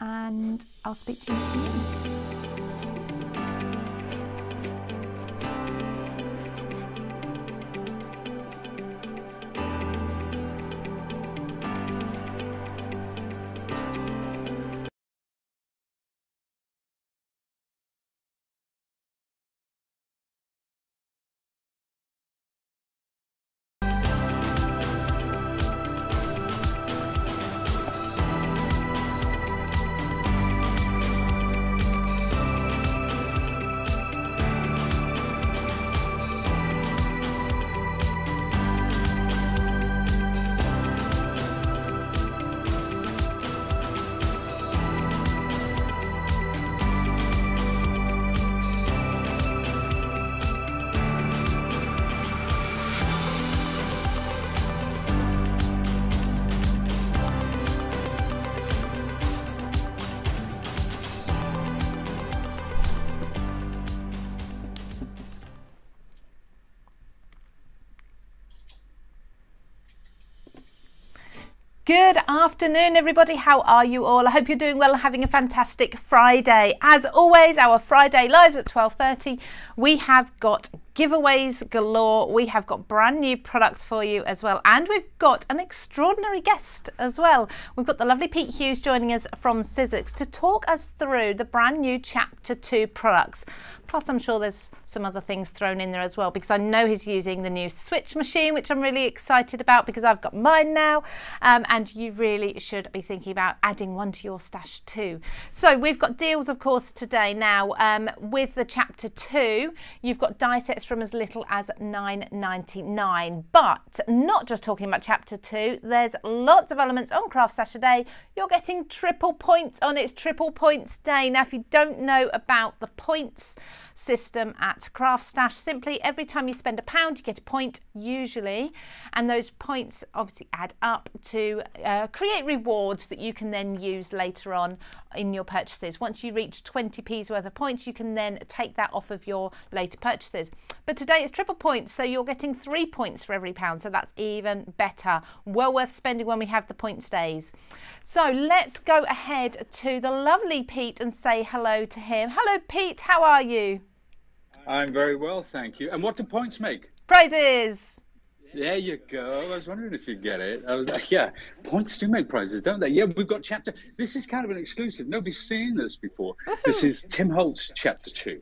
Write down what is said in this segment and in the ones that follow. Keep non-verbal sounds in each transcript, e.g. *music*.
and I'll speak to you in a few minutes. Good afternoon, everybody. How are you all? I hope you're doing well and having a fantastic Friday. As always, our Friday lives at 12:30. We have got giveaways galore. We have got brand new products for you as well, and we've got an extraordinary guest as well. We've got the lovely Pete Hughes joining us from Sizzix to talk us through the brand new Chapter 2 products. Plus, I'm sure there's some other things thrown in there as well because I know he's using the new Switch machine, which I'm really excited about because I've got mine now. Um, and you really should be thinking about adding one to your stash too. So, we've got deals, of course, today now um, with the Chapter 2. You've got die sets from as little as $9.99. But not just talking about Chapter 2, there's lots of elements on Craft Stash today. You're getting triple points on its triple points day. Now, if you don't know about the points, system at Craft Stash. Simply every time you spend a pound, you get a point usually, and those points obviously add up to uh, create rewards that you can then use later on in your purchases. Once you reach 20p's worth of points, you can then take that off of your later purchases. But today it's triple points, so you're getting three points for every pound, so that's even better. Well worth spending when we have the points days. So let's go ahead to the lovely Pete and say hello to him. Hello, Pete. How are you? I'm very well, thank you. And what do points make? Prizes. There you go. I was wondering if you'd get it. I was like, yeah, points do make prizes, don't they? Yeah, we've got chapter. This is kind of an exclusive. Nobody's seen this before. This is Tim Holtz chapter two.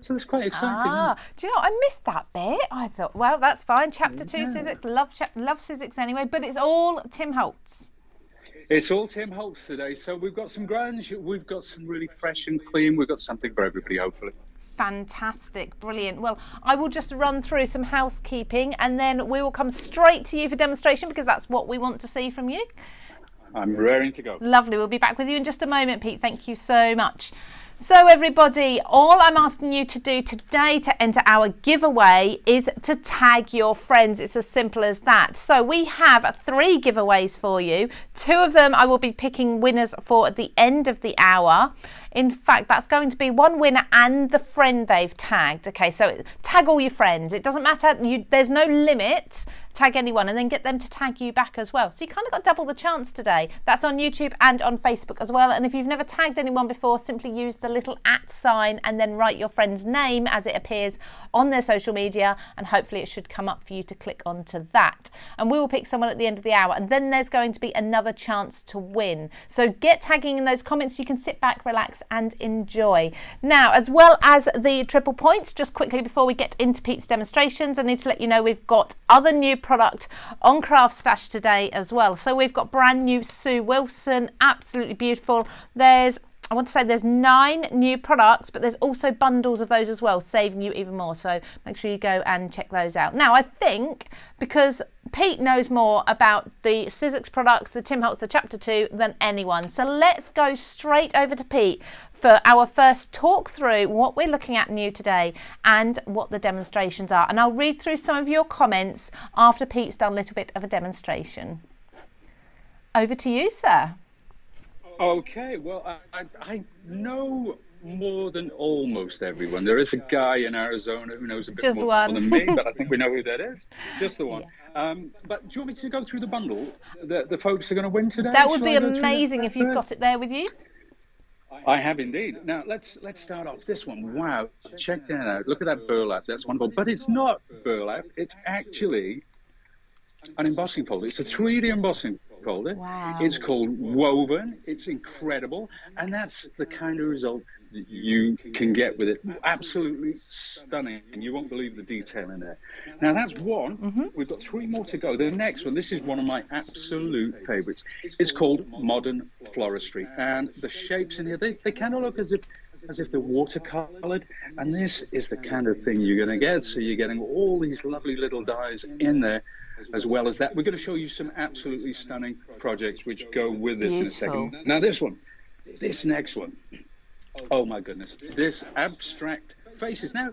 So that's quite exciting. Ah, do you know? I missed that bit. I thought, well, that's fine. Chapter two, yeah. Sizzix. Love, cha- love Sizzix anyway. But it's all Tim Holtz. It's all Tim Holtz today. So we've got some grunge. We've got some really fresh and clean. We've got something for everybody, hopefully. Fantastic, brilliant. Well, I will just run through some housekeeping and then we will come straight to you for demonstration because that's what we want to see from you. I'm raring to go. Lovely. We'll be back with you in just a moment, Pete. Thank you so much. So, everybody, all I'm asking you to do today to enter our giveaway is to tag your friends. It's as simple as that. So, we have three giveaways for you. Two of them I will be picking winners for at the end of the hour. In fact, that's going to be one winner and the friend they've tagged. Okay, so tag all your friends. It doesn't matter. You, there's no limit tag anyone and then get them to tag you back as well. So you kind of got double the chance today. That's on YouTube and on Facebook as well. And if you've never tagged anyone before, simply use the little at sign and then write your friend's name as it appears on their social media. And hopefully it should come up for you to click onto that. And we will pick someone at the end of the hour. And then there's going to be another chance to win. So get tagging in those comments. You can sit back, relax and enjoy. Now, as well as the triple points, just quickly before we get into Pete's demonstrations, I need to let you know we've got other new product on Craft Stash today as well. So we've got brand new Sue Wilson, absolutely beautiful. There's I want to say there's nine new products, but there's also bundles of those as well, saving you even more. So make sure you go and check those out. Now, I think because Pete knows more about the Sizzix products, the Tim Holtz, the Chapter 2 than anyone. So let's go straight over to Pete for our first talk through what we're looking at new today and what the demonstrations are. And I'll read through some of your comments after Pete's done a little bit of a demonstration. Over to you, sir. Okay, well, I, I know more than almost everyone. There is a guy in Arizona who knows a bit Just more one. than me, but I think we know who that is. Just the one. *laughs* Yeah. Um, but do you want me to go through the bundle that the folks are going to win today? That would Shall be amazing if you've got it there with you. I have indeed. Now let's let's start off this one. Wow, check that out. Look at that burlap. That's wonderful. But it's not burlap. It's actually an embossing folder. It's a 3D embossing folder. Wow. It's called Woven. It's incredible, and that's the kind of result that you can get with it. Absolutely stunning, and you won't believe the detail in there. Now that's one. Mm-hmm. We've got three more to go. The next one. This is one of my absolute favourites. It's called Modern Floristry, and the shapes in here they, they kind of look as if as if they're watercolored and this is the kind of thing you're going to get so you're getting all these lovely little dies in there as well as that we're going to show you some absolutely stunning projects which go with this Beautiful. in a second now this one this next one oh my goodness this abstract faces now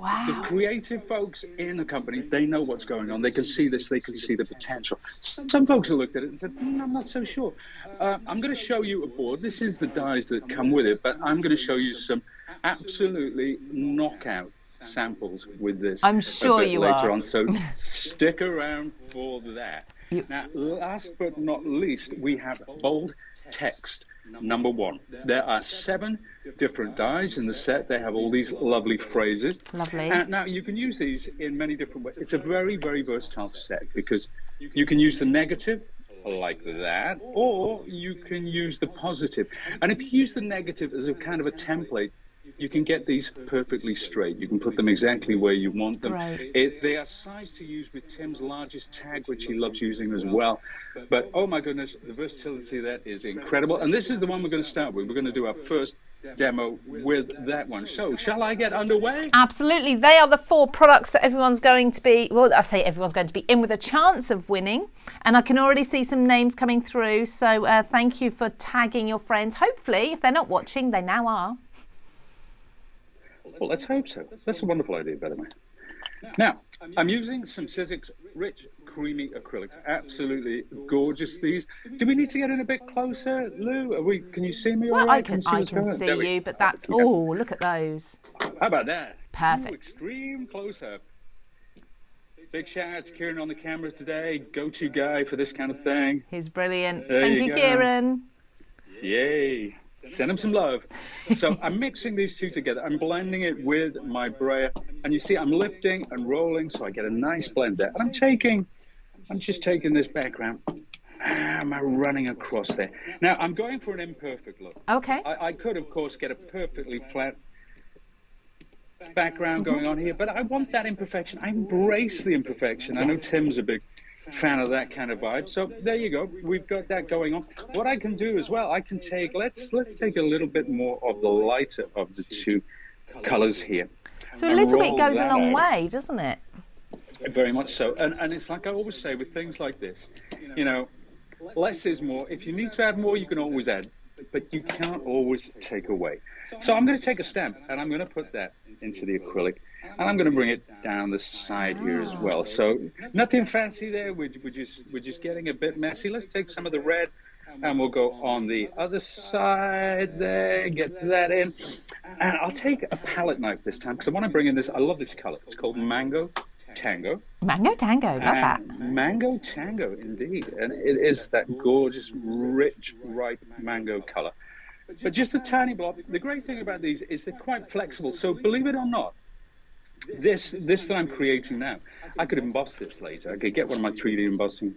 Wow. the creative folks in the company, they know what's going on. They can see this. They can see the potential. Some folks have looked at it and said, mm, "I'm not so sure." Uh, I'm going to show you a board. This is the dies that come with it, but I'm going to show you some absolutely knockout samples with this. I'm sure you later are. on. So *laughs* stick around for that. You- Now, last but not least, we have bold text. Number one, there are seven different dies in the set. They have all these lovely phrases. Lovely. Uh, now, you can use these in many different ways. It's a very, very versatile set because you can use the negative like that, or you can use the positive. And if you use the negative as a kind of a template, you can get these perfectly straight. You can put them exactly where you want them. Right. It, they are sized to use with Tim's largest tag, which he loves using as well. But oh my goodness, the versatility of that is incredible. And this is the one we're going to start with. We're going to do our first demo with that one. So, shall I get underway? Absolutely. They are the four products that everyone's going to be, well, I say everyone's going to be in with a chance of winning. And I can already see some names coming through. So uh, thank you for tagging your friends. Hopefully, if they're not watching, they now are. Well, let's hope so. That's a wonderful idea, by the way. Now, I'm using some Sizzix rich, creamy acrylics. Absolutely gorgeous. These. Do we need to get in a bit closer, Lou? Are we? Can you see me? all Well, I right? can, you see I can? See you, but that's, oh, look at those. How about that? Perfect. Ooh, extreme close up. Big shout out to Kieran on the camera today. Go to guy for this kind of thing. He's brilliant. There Thank you you. Kieran. Yay. Send him some love. So I'm mixing these two together. I'm blending it with my brayer. And you see, I'm lifting and rolling so I get a nice blend there. And I'm taking, I'm just taking this background. Ah, am I running across there? Now, I'm going for an imperfect look. Okay. I, I could, of course, get a perfectly flat background going on here, but I want that imperfection. I embrace the imperfection. I know Tim's a big fan of that kind of vibe. So there you go. We've got that going on. What I can do as well, I can take let's let's take a little bit more of the lighter of the two colors here. So a little bit goes a long out. way, doesn't it? Very much so. And and it's like I always say with things like this, you know, less is more. If you need to add more, you can always add, but you can't always take away. So I'm going to take a stamp and I'm going to put that into the acrylic, and I'm going to bring it down the side here as well. So nothing fancy there. We're, we're just we're just getting a bit messy. Let's take some of the red. And we'll go on the other side there, get that in. And I'll take a palette knife this time because I want to bring in this. I love this color. It's called Mango Tango. Mango Tango, love that. Mango Tango, indeed. And it is that gorgeous, rich, ripe mango color. But just a tiny blob. The great thing about these is they're quite flexible. So believe it or not, this this that I'm creating now, I could emboss this later. I could get one of my 3D embossing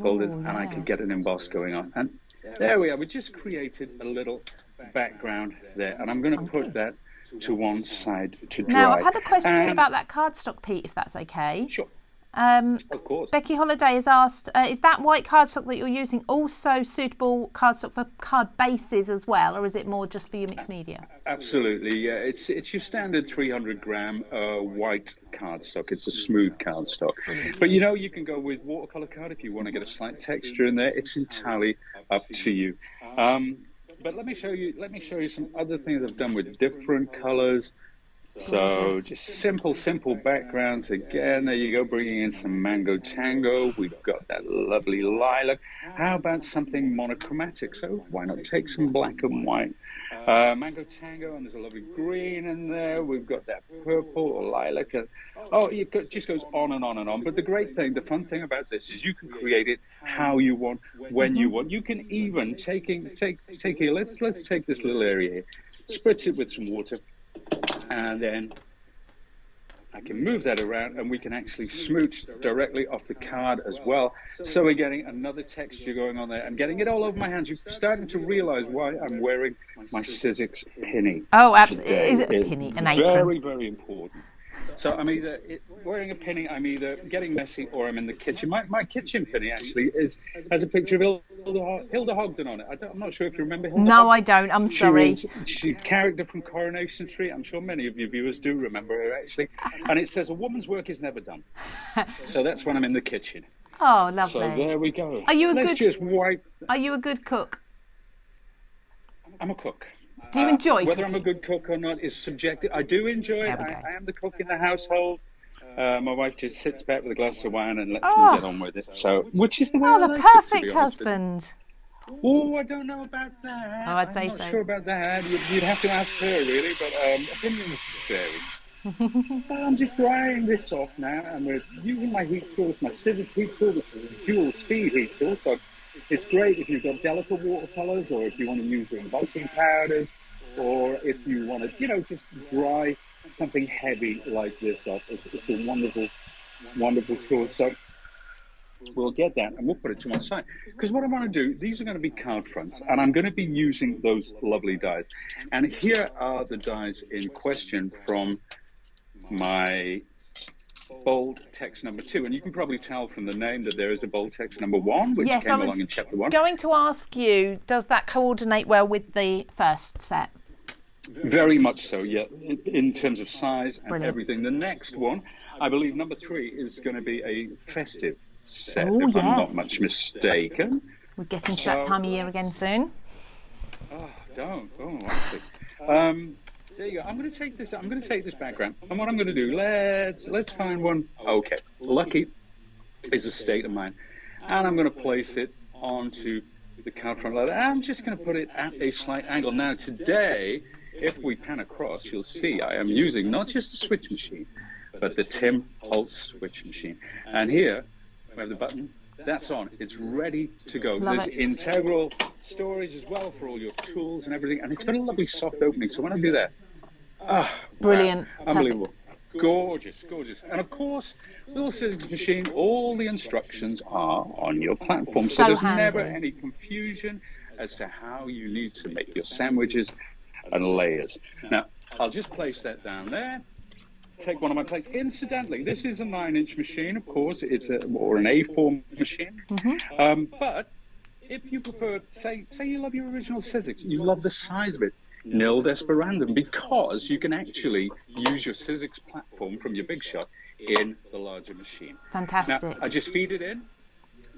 folders and I could get an emboss going on. And there we are. We just created a little background there. And I'm going to put that to one side to dry. Now, I've had a question And- about that cardstock, Pete, if that's okay. Sure, Um, of course. Becky Holiday has asked, uh, is that white cardstock that you're using also suitable cardstock for card bases as well, or is it more just for your mixed media? Absolutely, yeah. It's it's your standard 300 gram uh, white cardstock. It's a smooth cardstock, but you know you can go with watercolor card if you want to get a slight texture in there. It's entirely up to you. Um, but let me show you. Let me show you some other things I've done with different colors. So just simple, simple backgrounds again. There you go, bringing in some mango tango. We've got that lovely lilac. How about something monochromatic? So why not take some black and white uh, Mango Tango, and there's a lovely green in there. We've got that purple or lilac. Oh, it just goes on and on and on. But the great thing, the fun thing about this is you can create it how you want, when you want. You can even taking take take here. Let's let's take this little area here, spritz it with some water, and then I can move that around and we can actually smooch directly off the card as well. So we're getting another texture going on there. I'm getting it all over my hands. You're starting to realize why I'm wearing my Sizzix pinny. Oh, absolutely. Is it a pinny? An apron? Very, very important. So I'm either wearing a penny, I'm either getting messy, or I'm in the kitchen. My, my kitchen penny actually is has a picture of Hilda, Hilda Ogden on it. I am not sure if you remember Hilda. No, I don't. I'm sorry. She was she character from Coronation Street. I'm sure many of your viewers do remember her actually. And it says a woman's work is never done. *laughs* so that's when I'm in the kitchen. Oh, lovely. So there we go. Are you a Let's good? Just wipe. Are you a good cook? I'm a cook. Do you enjoy uh, whether cooking? I'm a good cook or not is subjective. I do enjoy it. I, I, am the cook in the household. Uh, my wife just sits back with a glass of wine and lets oh. me get on with it. So, which is the way Oh, I the like perfect it, to be honest with you. husband. Oh, I don't know about that. Oh, I'd say I'm not so. sure about that. You'd, you'd have to ask her, really, but um, opinions vary. *laughs* I'm just drying this off now, and we're using my heat source, my Sizzix heat tool, which is a dual speed heat tool. So it's great if you've got delicate watercolors, or if you want to use embossing powders, or if you want to, you know, just dry something heavy like this off. It's, it's a wonderful, wonderful tool. So we'll get that and we'll put it to one side. Because what I want to do, these are going to be card fronts, and I'm going to be using those lovely dies. And here are the dies in question from my bold text number two. And you can probably tell from the name that there is a bold text number one, which Yes, I came along in chapter one. Going to ask you, does that coordinate well with the first set? Very much so, yeah, in, in terms of size and Brilliant. everything. The next one, I believe number three, is going to be a festive set, Oh, if I'm not much mistaken. We're getting to that time of year again soon. Oh, don't. Oh, actually. Um, there you go. I'm going to take this. I'm going to take this background, and what I'm going to do, let's let's find one. Okay, lucky is a state of mind, and I'm going to place it onto the card front that. I'm just going to put it at a slight angle. Now today, if we pan across, you'll see I am using not just the switch machine, but the Tim Holtz switch machine. And here we have the button. That's on. It's ready to go. Love There's it. integral storage as well for all your tools and everything. And it's got a lovely soft opening. So when I do that, ah, wow, Brilliant. unbelievable. Gorgeous, gorgeous. And of course, Little Sizzix Machine, all the instructions are on your platform. So, So there's handy. never any confusion as to how you need to make your sandwiches and layers. Now, I'll just place that down there. Take one of my plates. Incidentally, this is a nine-inch machine, of course. It's a or an A4 machine. Um, but if you prefer, say, say you love your original Sizzix, you love the size of it. Nil Desperandum, because you can actually use your Sizzix platform from your Big Shot in the larger machine. Now, Fantastic. I just feed it in.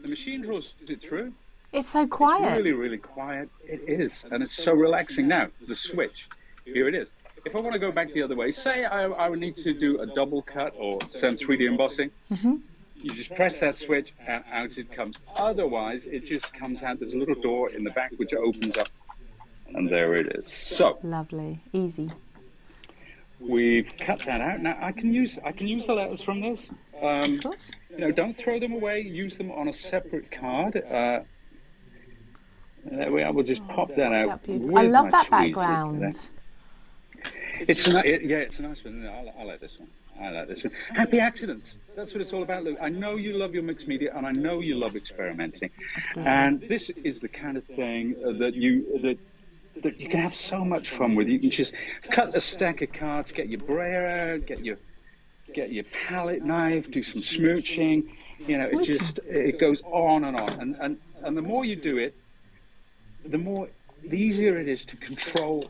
The machine draws it through. It's so quiet. Really, really quiet. It is, and it's so relaxing. Now, the switch. Here it is. If I want to go back the other way, say I, I would need to do a double cut or some 3D embossing, you just press that switch and out it comes. Otherwise, it just comes out. There's a little door in the back which opens up, and there it is. So Lovely. Easy. we've cut that out. Now I can use I can use the letters from this. Um, Of course. you know, don't throw them away. Use them on a separate card. Uh, there we are. We'll just pop that out. that beautiful? with I love that background. It's a, it, yeah, it's a nice one. I, I like this one. I like this one. Happy accidents. That's what it's all about, Luke. I know you love your mixed media, and I know you love experimenting. Absolutely. And this is the kind of thing that you that that you can have so much fun with. You can just cut a stack of cards, get your brayer out, get your get your palette knife, do some smooching. You know, it just it goes on and on. And and and the more you do it, the more the easier it is to control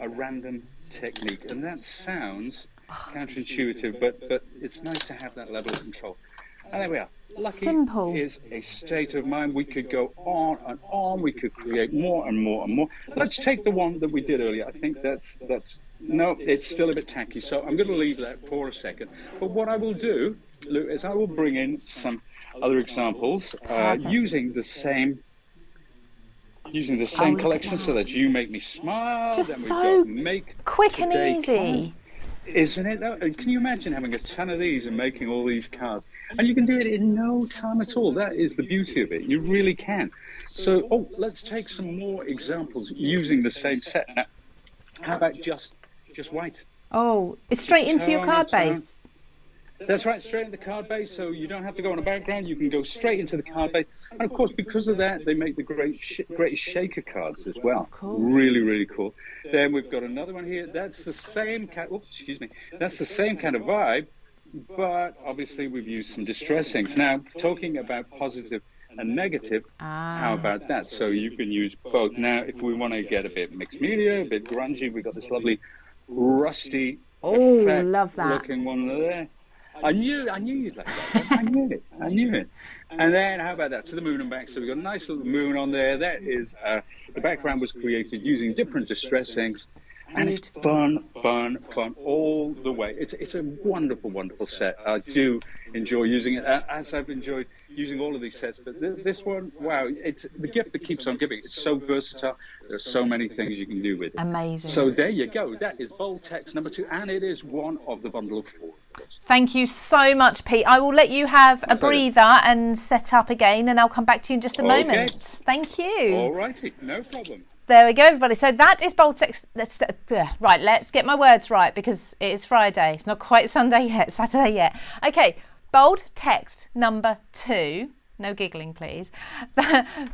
a random technique. And that sounds counterintuitive, but but it's nice to have that level of control. And there we are. Lucky Simple. is a state of mind. We could go on and on. We could create more and more and more. Let's take the one that we did earlier. I think that's that's no, it's still a bit tacky. So I'm going to leave that for a second. But what I will do, Lou, is I will bring in some other examples uh, using the same using the same collection so that you make me smile. Just so make quick and easy. Isn't it? though? Can you imagine having a ton of these and making all these cards? And you can do it in no time at all. That is the beauty of it. You really can. So, oh, let's take some more examples using the same set. Now, how about just just white? Oh, it's straight into your card base. That's right, straight in the card base, so you don't have to go on a background. You can go straight into the card base, and of course, because of that, they make the great, sh- great shaker cards as well. course. Really, really cool. Then we've got another one here. That's the same kind. Oops, excuse me. That's the same kind of vibe, but obviously we've used some distress inks. Now, talking about positive and negative, Ah. how about that? So you can use both. Now, if we want to get a bit mixed media, a bit grungy, we've got this lovely rusty Oh, love that. looking one there. I knew, I knew you'd like that. I knew it. I knew it. And then, how about that? To the moon and back. So we've got a nice little moon on there. That is, uh, the background was created using different distress inks. And it's fun, fun, fun all the way. It's it's a wonderful, wonderful set. I do enjoy using it, uh, as I've enjoyed using all of these sets. But th- this one, wow, it's the gift that keeps on giving. It's so versatile. There are so many things you can do with it. Amazing. So there you go. That is bold text number two, and it is one of the bundle of four. Thank you so much, Pete. I will let you have a breather and set up again, and I'll come back to you in just a Okay. moment. Thank you. All righty, no problem. There we go, everybody. So that is bold text. Let's, uh, right, let's get my words right because it is Friday. It's not quite *laughs* Sunday yet, Saturday yet. Okay, bold text number two. No giggling, please. *laughs*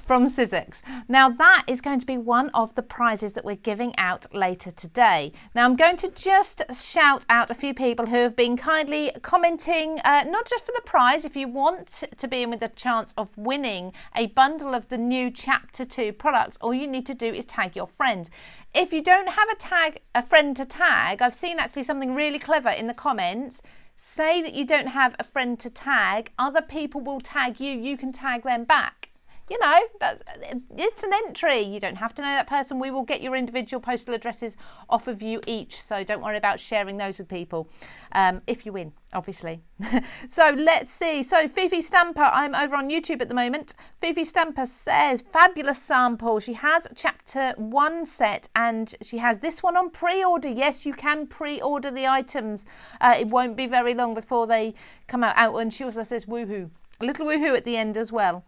From Sizzix. Now, that is going to be one of the prizes that we're giving out later today. Now, I'm going to just shout out a few people who have been kindly commenting, uh, not just for the prize, if you want to be in with a chance of winning a bundle of the new Chapter 2 products, all you need to do is tag your friends. If you don't have a tag, a friend to tag, I've seen actually something really clever in the comments say that you don't have a friend to tag, other people will tag you, you can tag them back. You know, it's an entry. You don't have to know that person. We will get your individual postal addresses off of you each. So don't worry about sharing those with people um, if you win, obviously. *laughs* so let's see. So Fifi Stamper, I'm over on YouTube at the moment. Fifi Stamper says, fabulous sample. She has chapter one set and she has this one on pre order. Yes, you can pre order the items. Uh, it won't be very long before they come out. out. And she also says, woohoo. A little woohoo at the end as well.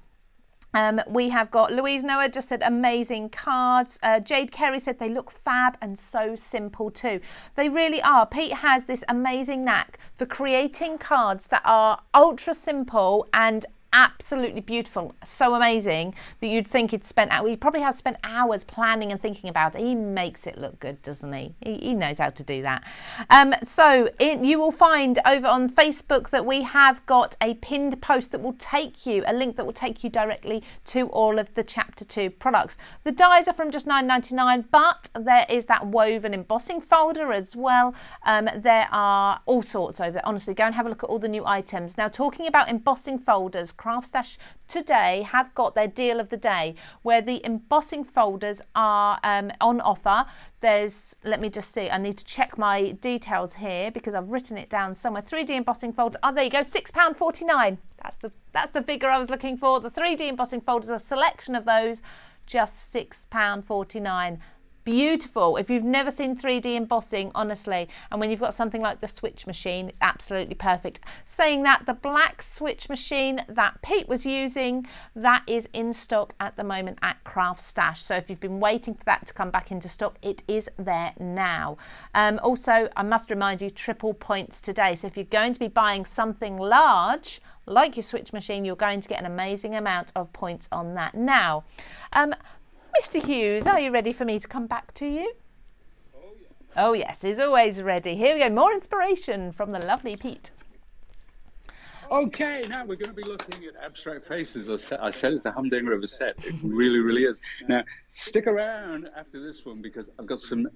Um, we have got Louise Noah just said amazing cards. Uh, Jade Kerry said they look fab and so simple too. They really are. Pete has this amazing knack for creating cards that are ultra simple and absolutely beautiful, so amazing that you'd think he'd spent. He probably has spent hours planning and thinking about it. He makes it look good, doesn't he? He, he knows how to do that. Um, so it, you will find over on Facebook that we have got a pinned post that will take you a link that will take you directly to all of the Chapter Two products. The dies are from just $9.99, but there is that woven embossing folder as well. Um, there are all sorts over there. Honestly, go and have a look at all the new items. Now, talking about embossing folders, Craft Stash today have got their deal of the day where the embossing folders are um, on offer. There's, let me just see, I need to check my details here because I've written it down somewhere. 3D embossing folder, oh, there you go, £6.49. That's the, that's the figure I was looking for. The 3D embossing folders, a selection of those, just £6.49 beautiful. If you've never seen 3D embossing, honestly, and when you've got something like the switch machine, it's absolutely perfect. Saying that, the black switch machine that Pete was using, that is in stock at the moment at Craft Stash. So if you've been waiting for that to come back into stock, it is there now. Um, also, I must remind you, triple points today. So if you're going to be buying something large, like your switch machine, you're going to get an amazing amount of points on that. Now, um, Mr. Hughes, are you ready for me to come back to you? Oh, oh, yes, he's always ready. Here we go. More inspiration from the lovely Pete. Okay, now we're going to be looking at abstract faces. I said, I said it's a humdinger of a set. It really, really is. Now, stick around after this one because I've got some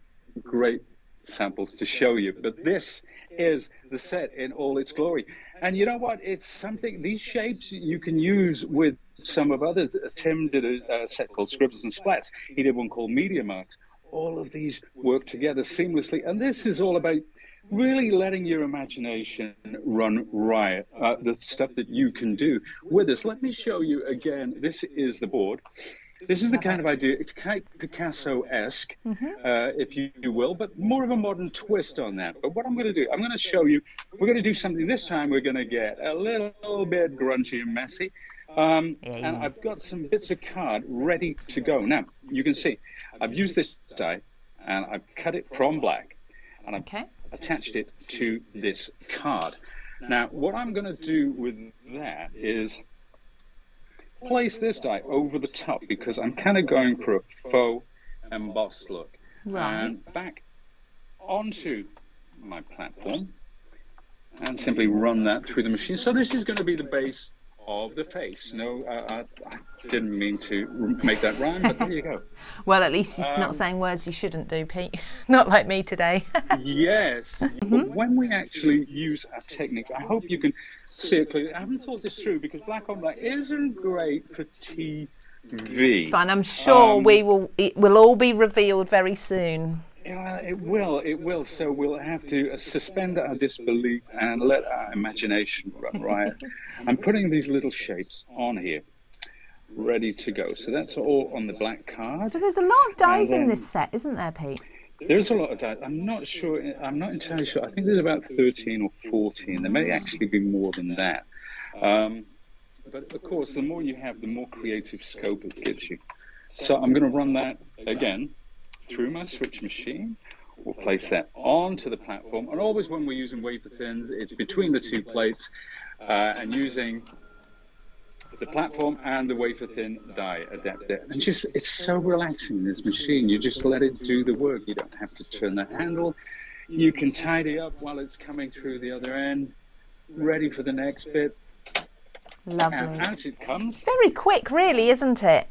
great samples to show you. But this is the set in all its glory. And you know what? It's something, these shapes you can use with some of others. Tim did a, a set called Scribbles and Splats. He did one called Media Marks. All of these work together seamlessly. And this is all about really letting your imagination run riot, uh, the stuff that you can do with this. Let me show you again. This is the board. This is the kind of idea, it's kind of Picasso esque, Mm-hmm. uh, if you, will, but more of a modern twist on that. But what I'm going to do, I'm going to show you, we're going to do something this time, we're going to get a little bit grungy and messy. Um, and I've got some bits of card ready to go. Now, you can see, I've used this die and I've cut it from black and I've Okay. attached it to this card. Now, what I'm going to do with that is place this die over the top because I'm kind of going for a faux embossed look. Right. And back onto my platform and simply run that through the machine. So this is going to be the base of the face. No, I, I, I didn't mean to make that rhyme, but there you go. *laughs* Well, at least he's Um, not saying words you shouldn't do, Pete. *laughs* not like me today. *laughs* Yes. Mm-hmm. But when we actually use our techniques, I hope you can see it clearly. I haven't thought this through because black on black isn't great for TV. it's fine. I'm sure Um, we will. It will all be revealed very soon. Yeah, it will, it will. So we'll have to suspend our disbelief and let our imagination run riot. *laughs* I'm putting these little shapes on here, ready to go. So that's all on the black card. So there's a lot of dies in this set, isn't there, Pete? There's a lot of dice. I'm not sure. I'm not entirely sure. I think there's about 13 or 14. There may actually be more than that. Um, but of course, the more you have, the more creative scope it gives you. So I'm going to run that again through my switch machine. We'll place that onto the platform. And always when we're using wafer thins, it's between the two plates uh, and using the platform and the wafer thin die adapter. And just, it's so relaxing, this machine. You just let it do the work. You don't have to turn the handle. You can tidy up while it's coming through the other end, ready for the next bit. Lovely. And out it comes. Very quick, really, isn't it?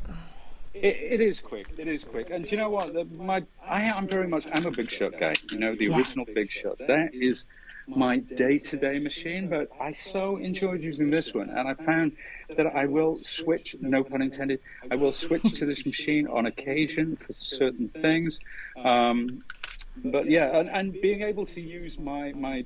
It, it is quick. It is quick. And do you know what? The, my, I am very much. I'm a big shot guy. You know, the Yeah. original big shot. That is my day-to-day machine. But I so enjoyed using this one, and I found that I will switch. No pun intended. I will switch to this machine on occasion for certain things. Um, but yeah, and, and being able to use my my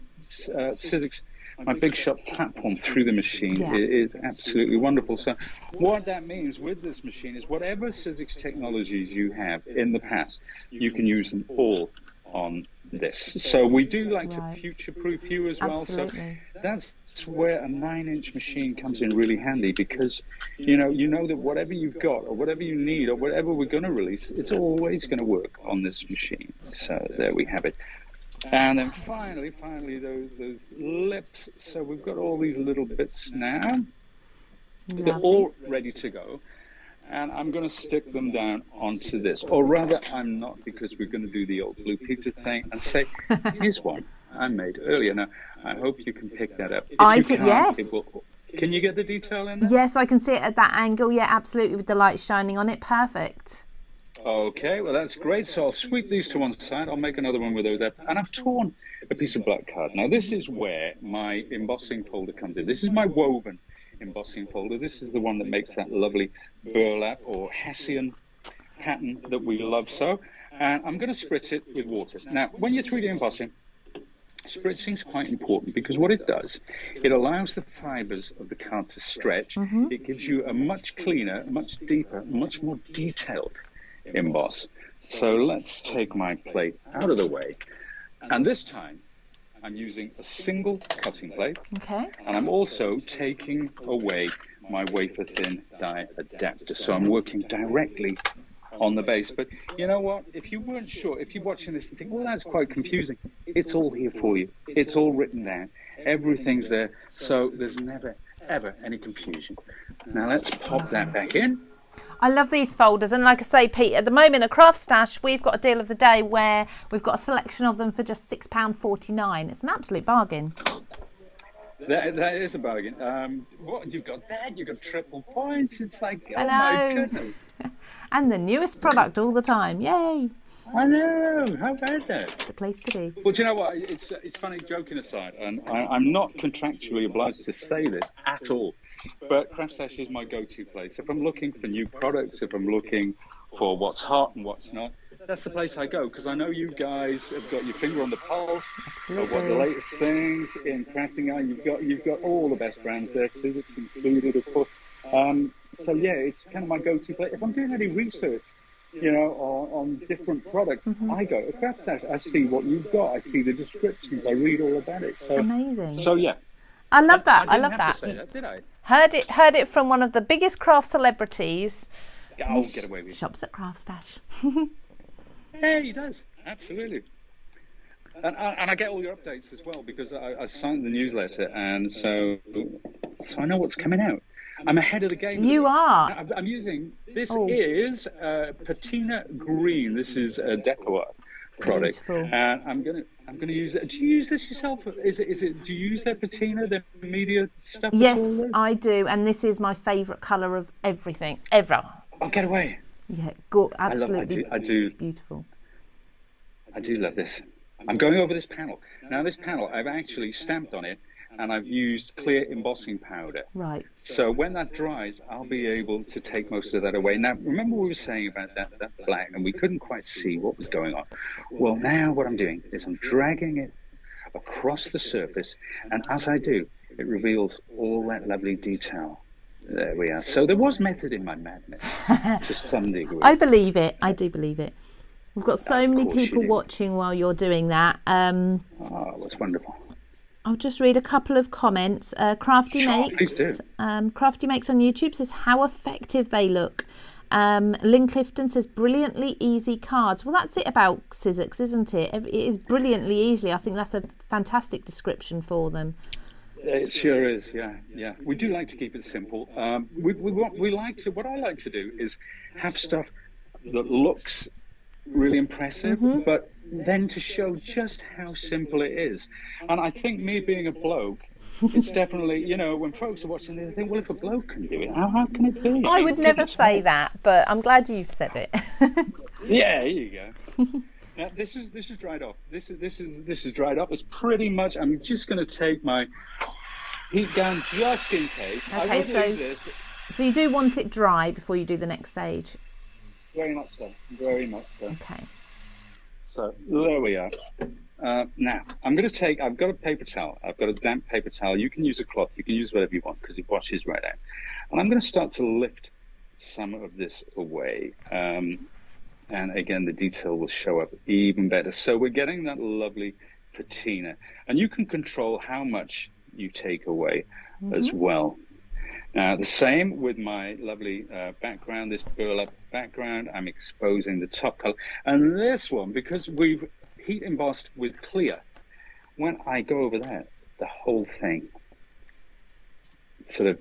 uh, Sizzix. My big shot platform through the machine Yeah. is absolutely wonderful. So, what that means with this machine is whatever Sizzix technologies you have in the past, you can use them all on this. So, we do like Right. to future proof you as well. Absolutely. So, that's where a nine inch machine comes in really handy because you know you know that whatever you've got or whatever you need or whatever we're going to release it's always going to work on this machine so there we have it and then finally, finally, those those lips. So we've got all these little bits now. They're all ready to go. And I'm going to stick them down onto this. Or rather, I'm not because we're going to do the old Blue Peter thing and say, *laughs* here's one I made earlier. Now, I hope you can pick that up. If I can- yes. will- can you get the detail in there? Yes, I can see it at that angle. Yeah, absolutely, with the light shining on it. Perfect. Okay, well that's great. So I'll sweep these to one side. I'll make another one with those there. And I've torn a piece of black card. Now this is where my embossing folder comes in. This is my woven embossing folder. This is the one that makes that lovely burlap or Hessian pattern that we love so. And I'm going to spritz it with water. Now, when you're 3D embossing, Spritzing is quite important because what it does, it allows the fibers of the card to stretch. Mm-hmm. It gives you a much cleaner, much deeper, much more detailed emboss. So let's take my plate out of the way. And this time, I'm using a single cutting plate, Okay. and I'm also taking away my wafer thin die adapter. So I'm working directly on the base. But you know what? If you weren't sure, if you're watching this and think, well, that's quite confusing, it's all here for you. It's all written down. Everything's there. So there's never, ever any confusion. Now let's pop that back in. I love these folders, and like I say, Pete, at the moment at Craft Stash, we've got a deal of the day where we've got a selection of them for just six pound forty nine. It's an absolute bargain. That, that is a bargain. Um, what you've got that? You've got triple points. It's like, oh my goodness. *laughs* And the newest product all the time. Yay! I know. How about that? The place to be. Well, do you know what? It's it's funny. Joking aside, and I, I'm not contractually obliged to say this at all, but Craft Stash is my go-to place. If I'm looking for new products, if I'm looking for what's hot and what's not, that's the place I go because I know you guys have got your finger on the pulse of what the latest things in crafting are. You've got you've got all the best brands there, Sizzix included, of course. Um, so yeah, it's kind of my go-to place. If I'm doing any research, you know, on, on different products, Mm-hmm. I go to CraftStash. I see what you've got. I see the descriptions. I read all about it. So, Amazing. so yeah. I love that. I, didn't love have that. That, did I? Heard it. Heard it from one of the biggest craft celebrities. Oh, get away with it. Shops at Craft Stash. *laughs* Yeah, he does. Absolutely. And, and I get all your updates as well because I, I signed the newsletter, and so so I know what's coming out. I'm ahead of the game. You are. I'm, I'm using this Oh. is uh, Patina Green. This is a Art product, Beautiful. and I'm gonna I'm gonna use it. Do you use this yourself? Is it is it? Do you use that Patina, the media stuff? Yes, I do, and this is my favourite colour of everything ever. Oh, get away! Yeah, go, I love. I absolutely do. I do. beautiful. I do love this. I'm going over this panel. Now, this panel, I've actually stamped on it and I've used clear embossing powder. Right. So when that dries, I'll be able to take most of that away. Now, remember we were saying about that, that black and we couldn't quite see what was going on. Well, now what I'm doing is I'm dragging it across the surface and as I do, it reveals all that lovely detail. There we are. So there was method in my madness *laughs* to some degree. I believe it. I do believe it. We've got so many people watching while you're doing that. Um, Oh, that's wonderful. I'll just read a couple of comments. Uh, Crafty Sure, Makes, um, Crafty Makes on YouTube says how effective they look. Um, Lynn Clifton says brilliantly easy cards. Well, that's it about Sizzix, isn't it? It is brilliantly easily. I think that's a fantastic description for them. It sure is, yeah, yeah. We do like to keep it simple. Um, we, we want, we like to. What I like to do is have stuff that looks really impressive, but then to show just how simple it is. And I think me being a bloke, it's definitely you know when folks are watching, this, they think, well, if a bloke can do it, how, how can it be? I would never say that, but I'm glad you've said it. *laughs* Yeah, here you go. Now, this is this is dried off. This is this is this is dried off. It's pretty much. I'm just going to take my heat gun just in case. Okay, so- so you do want it dry before you do the next stage. very much so. Very much so. Okay. So there we are. Uh, now I'm going to take. I've got a paper towel. I've got a damp paper towel. You can use a cloth. You can use whatever you want because it washes right out. And I'm going to start to lift some of this away. Um, and again, the detail will show up even better. So we're getting that lovely patina, and you can control how much you take away as well. Now, the same with my lovely uh, background, this burlap background. I'm exposing the top color. And this one, because we've heat embossed with clear, when I go over that, the whole thing sort of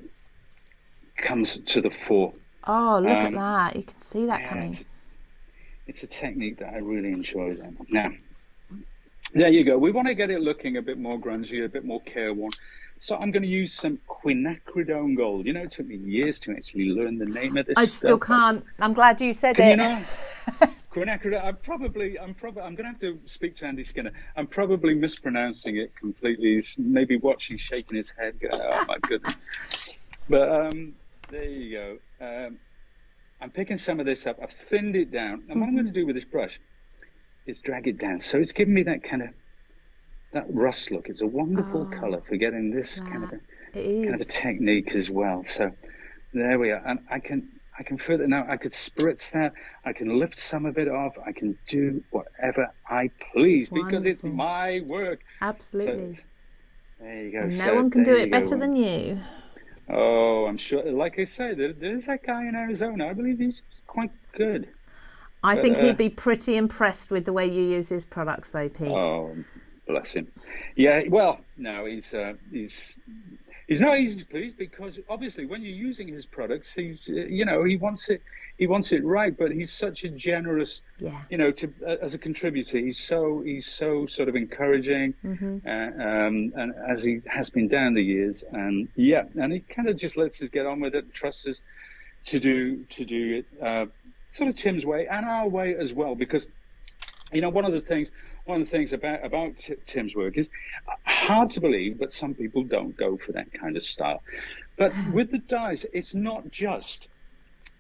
comes to the fore. Oh, look at Um, that. You can see that Yeah, coming. It's, it's a technique that I really enjoy. Then. Now, there you go. We want to get it looking a bit more grungy, a bit more careworn. So I'm going to use some quinacridone gold. You know, it took me years to actually learn the name of this. I still stuff. can't. I'm glad you said Can it. you know? *laughs* Quinacridone. I'm probably, I'm probably, I'm going to have to speak to Andy Skinner. I'm probably mispronouncing it completely. He's maybe watching, shaking his head. Going, oh my goodness. But um, there you go. Um, I'm picking some of this up. I've thinned it down. And what I'm going to do with this brush is drag it down. So it's giving me that kind of that rust look. It's a wonderful colour for getting this kind of a, kind of a technique as well. So there we are. And I can I can further now. I could spritz that. I can lift some of it off. I can do whatever I please because it's my work. Absolutely. it's- there you go. And no So one can do it you go. better than you. Oh, I'm sure. Like I said, there, there's that guy in Arizona. I believe he's quite good. I think uh, he'd be pretty impressed with the way you use his products, though, Pete. Oh, bless him. Yeah. Well, no, he's uh, he's he's not easy to please because obviously when you're using his products, he's uh, you know he wants it he wants it right, but he's such a generous Yeah. you know to uh, as a contributor he's so he's so sort of encouraging Mm-hmm. uh, um, and as he has been down the years and yeah and he kind of just lets us get on with it trusts us to do to do it uh, sort of Tim's way and our way as well because you know one of the things one of the things about about Tim's work is uh, hard to believe but some people don't go for that kind of style but *sighs* with the dies it's not just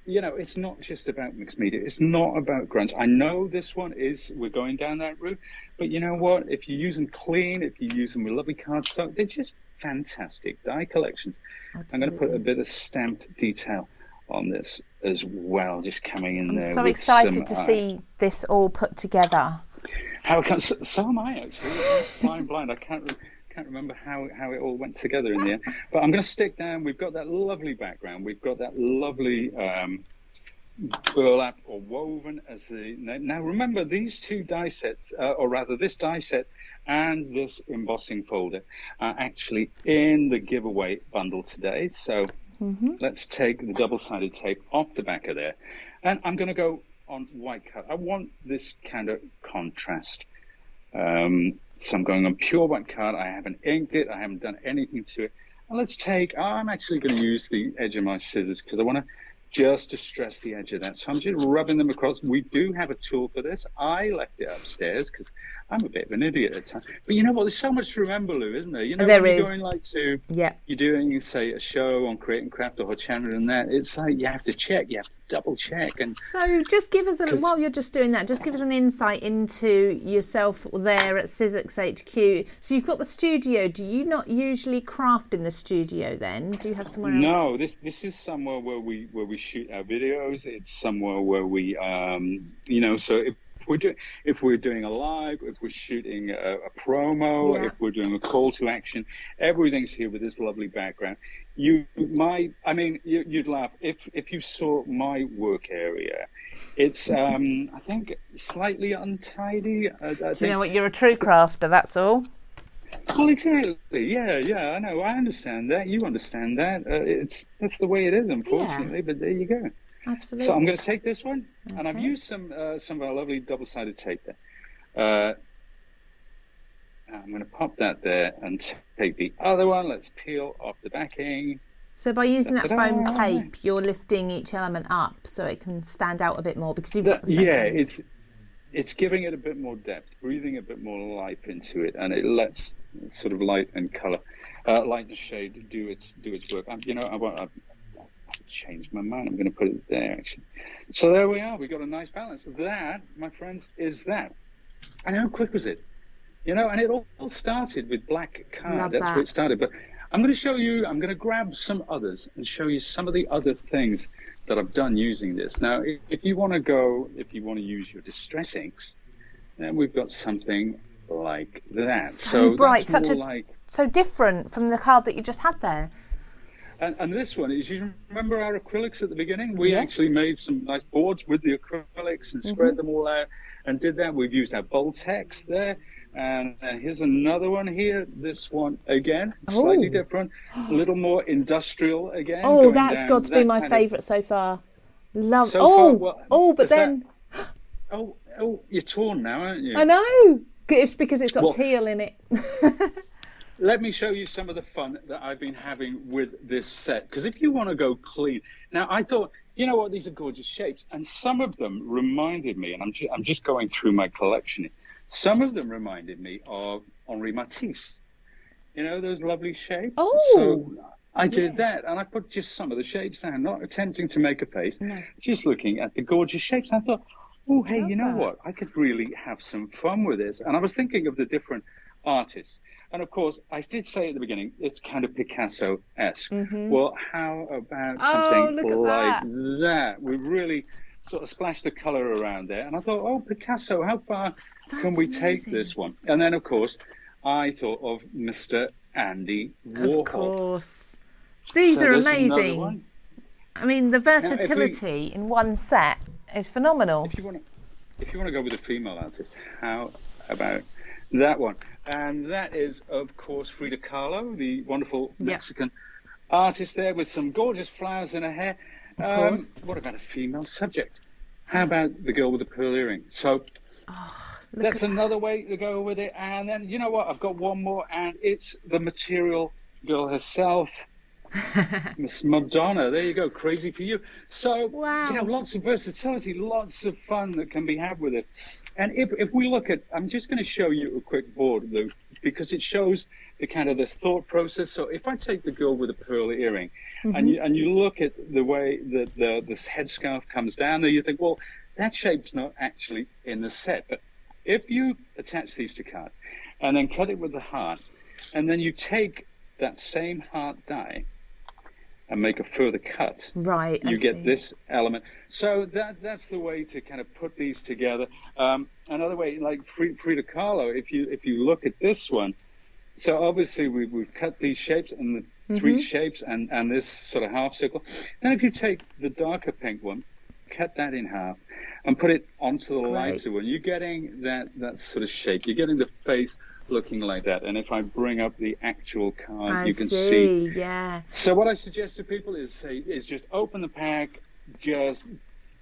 you know, it's not just about mixed media. It's not about grunge. I know this one is, we're going down that route, but you know what? If you use them clean, if you use them with lovely cardstock, they're just fantastic die collections. Absolutely. I'm going to put a bit of stamped detail on this as well, just coming in I'm there. I'm so excited to see this all put together. How can, so, so am I actually. Flying blind. I can't can't remember how, how it all went together in the end. But I'm going to stick down. We've got that lovely background. We've got that lovely um, burlap or woven as the name. now. Remember these two die sets, uh, or rather this die set and this embossing folder, are actually in the giveaway bundle today. So mm-hmm. let's take the double-sided tape off the back of there, and I'm going to go on white cut. I want this kind of contrast. Um, so I'm going on pure white card. I haven't inked it. I haven't done anything to it. And let's take, I'm actually going to use the edge of my scissors because I want to just to stress the edge of that. So I'm just rubbing them across. We do have a tool for this. I left it upstairs because I'm a bit of an idiot at times. But you know what? There's so much to remember, Lou, isn't there? You know, there is. you're going like to, yeah. you're doing, say, a show on Create and Craft or channel and that. It's like you have to check, you have to double check. And so just give us a while you're just doing that. Just give us an insight into yourself there at Sizzix HQ. So you've got the studio. Do you not usually craft in the studio then? Do you have somewhere else? No, this this is somewhere where we where we shoot our videos. It's somewhere where we, um, you know, so if we're doing if we're doing a live, if we're shooting a, a promo, yeah. if we're doing a call to action, everything's here with this lovely background. You might, I mean, you, would laugh if if you saw my work area. It's, um, I think, slightly untidy. I, I Do you know what? You're a true crafter. That's all. Well, exactly. Yeah, yeah. I know. I understand that. You understand that. Uh, it's that's the way it is, unfortunately. Yeah. But there you go. Absolutely. So I'm going to take this one, okay. and I've used some uh, some of our lovely double-sided tape there. Uh, I'm going to pop that there and take the other one. Let's peel off the backing. So by using that foam tape, you're lifting each element up so it can stand out a bit more because you've got the yeah, it's it's giving it a bit more depth, breathing a bit more life into it, and it lets sort of light and color, uh, light and shade do its do its work. Um, you know, I want. I, changed my mind. I'm going to put it there actually. So there we are. We got a nice balance. That, my friends, is that. And how quick was it? You know, and it all started with black card. Love That's that. where it started. But I'm going to show you. I'm going to grab some others and show you some of the other things that I've done using this. Now, if, if you want to go, if you want to use your distress inks, then we've got something like that. So, so bright, such a like, so different from the card that you just had there. And, and, this one is, you remember our acrylics at the beginning? We yes. actually made some nice boards with the acrylics and spread mm-hmm. them all out and did that. We've used our Bold Text there. And, and here's another one here. This one again, oh. slightly different, a little more industrial again. Oh, that's got to be my favourite so far. Love. So oh, far, well, oh, but then. That... *gasps* Oh, oh, you're torn now, aren't you? I know. It's because it's got well, teal in it. *laughs* let me show you some of the fun that I've been having with this set. Because if you want to go clean, now I thought, you know what, these are gorgeous shapes, and some of them reminded me, and I'm just, I'm just going through my collection. Some of them reminded me of Henri Matisse. You know those lovely shapes. Oh, so I did yeah. that, and I put just some of the shapes down, not attempting to make a face, no. just looking at the gorgeous shapes. I thought, oh, hey, you know that. what? I could really have some fun with this. And I was thinking of the different artists. And of course, I did say at the beginning, it's kind of Picasso esque. Mm-hmm. Well, how about oh, something like that. that? We really sort of splashed the color around there. And I thought, oh, Picasso, how far That's can we amazing. take this one? And then, of course, I thought of Mr. Andy Warhol. Of course. These So are amazing. I mean, the if we- versatility in one set is phenomenal. If you want to, if you want to go with a female artist, how about that one? And that is, of course, Frida Kahlo, the wonderful. Mexican artist there with some gorgeous flowers in her hair. Of Um. What about a female subject? How about the girl with the pearl earring? So Look that's at- another way to go with it. And then you know what? I've got one more, and it's the material girl herself. *laughs* Miss Madonna, there you go, crazy for you. So, Wow. you know, lots of versatility, lots of fun that can be had with it. And if, if we look at, I'm just going to show you a quick board, Lou, because it shows the kind of this thought process. So if I take the girl with the pearl earring, and mm-hmm. you and you look at the way that the this headscarf comes down there, you think, well, that shape's not actually in the set. But if you attach these to cards, and then cut it with the heart, and then you take that same heart die and make a further cut, right, you I get see. this element. So that that's the way to kind of put these together. Um, another way, like Frida Kahlo, if you if you look at this one, so obviously we've, we've cut these shapes and the 3 Mm-hmm. shapes and, and this sort of half circle. Then if you take the darker pink one, cut that in half and put it onto the lighter one, you're getting that, that sort of shape. You're getting the face looking like that. And if I bring up the actual card, I you can see, yeah. so what I suggest to people is say is just open the pack, just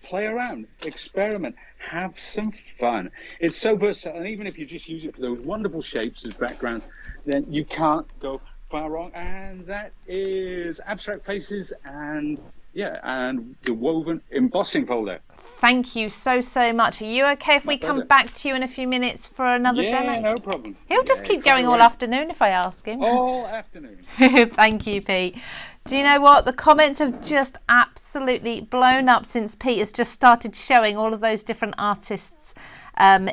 play around, experiment, have some fun. It's so versatile, and even if you just use it for those wonderful shapes as backgrounds, then you can't go far wrong. And that is abstract faces and yeah, and the woven embossing folder. Thank you so, so much. Are you okay if we come back to you in a few minutes for another yeah, demo? no problem. He'll just Yeah, keep going all away. afternoon if I ask him. All afternoon. *laughs* Thank you, Pete. Do you know what? The comments have just absolutely blown up since Pete has just started showing all of those different artists, um,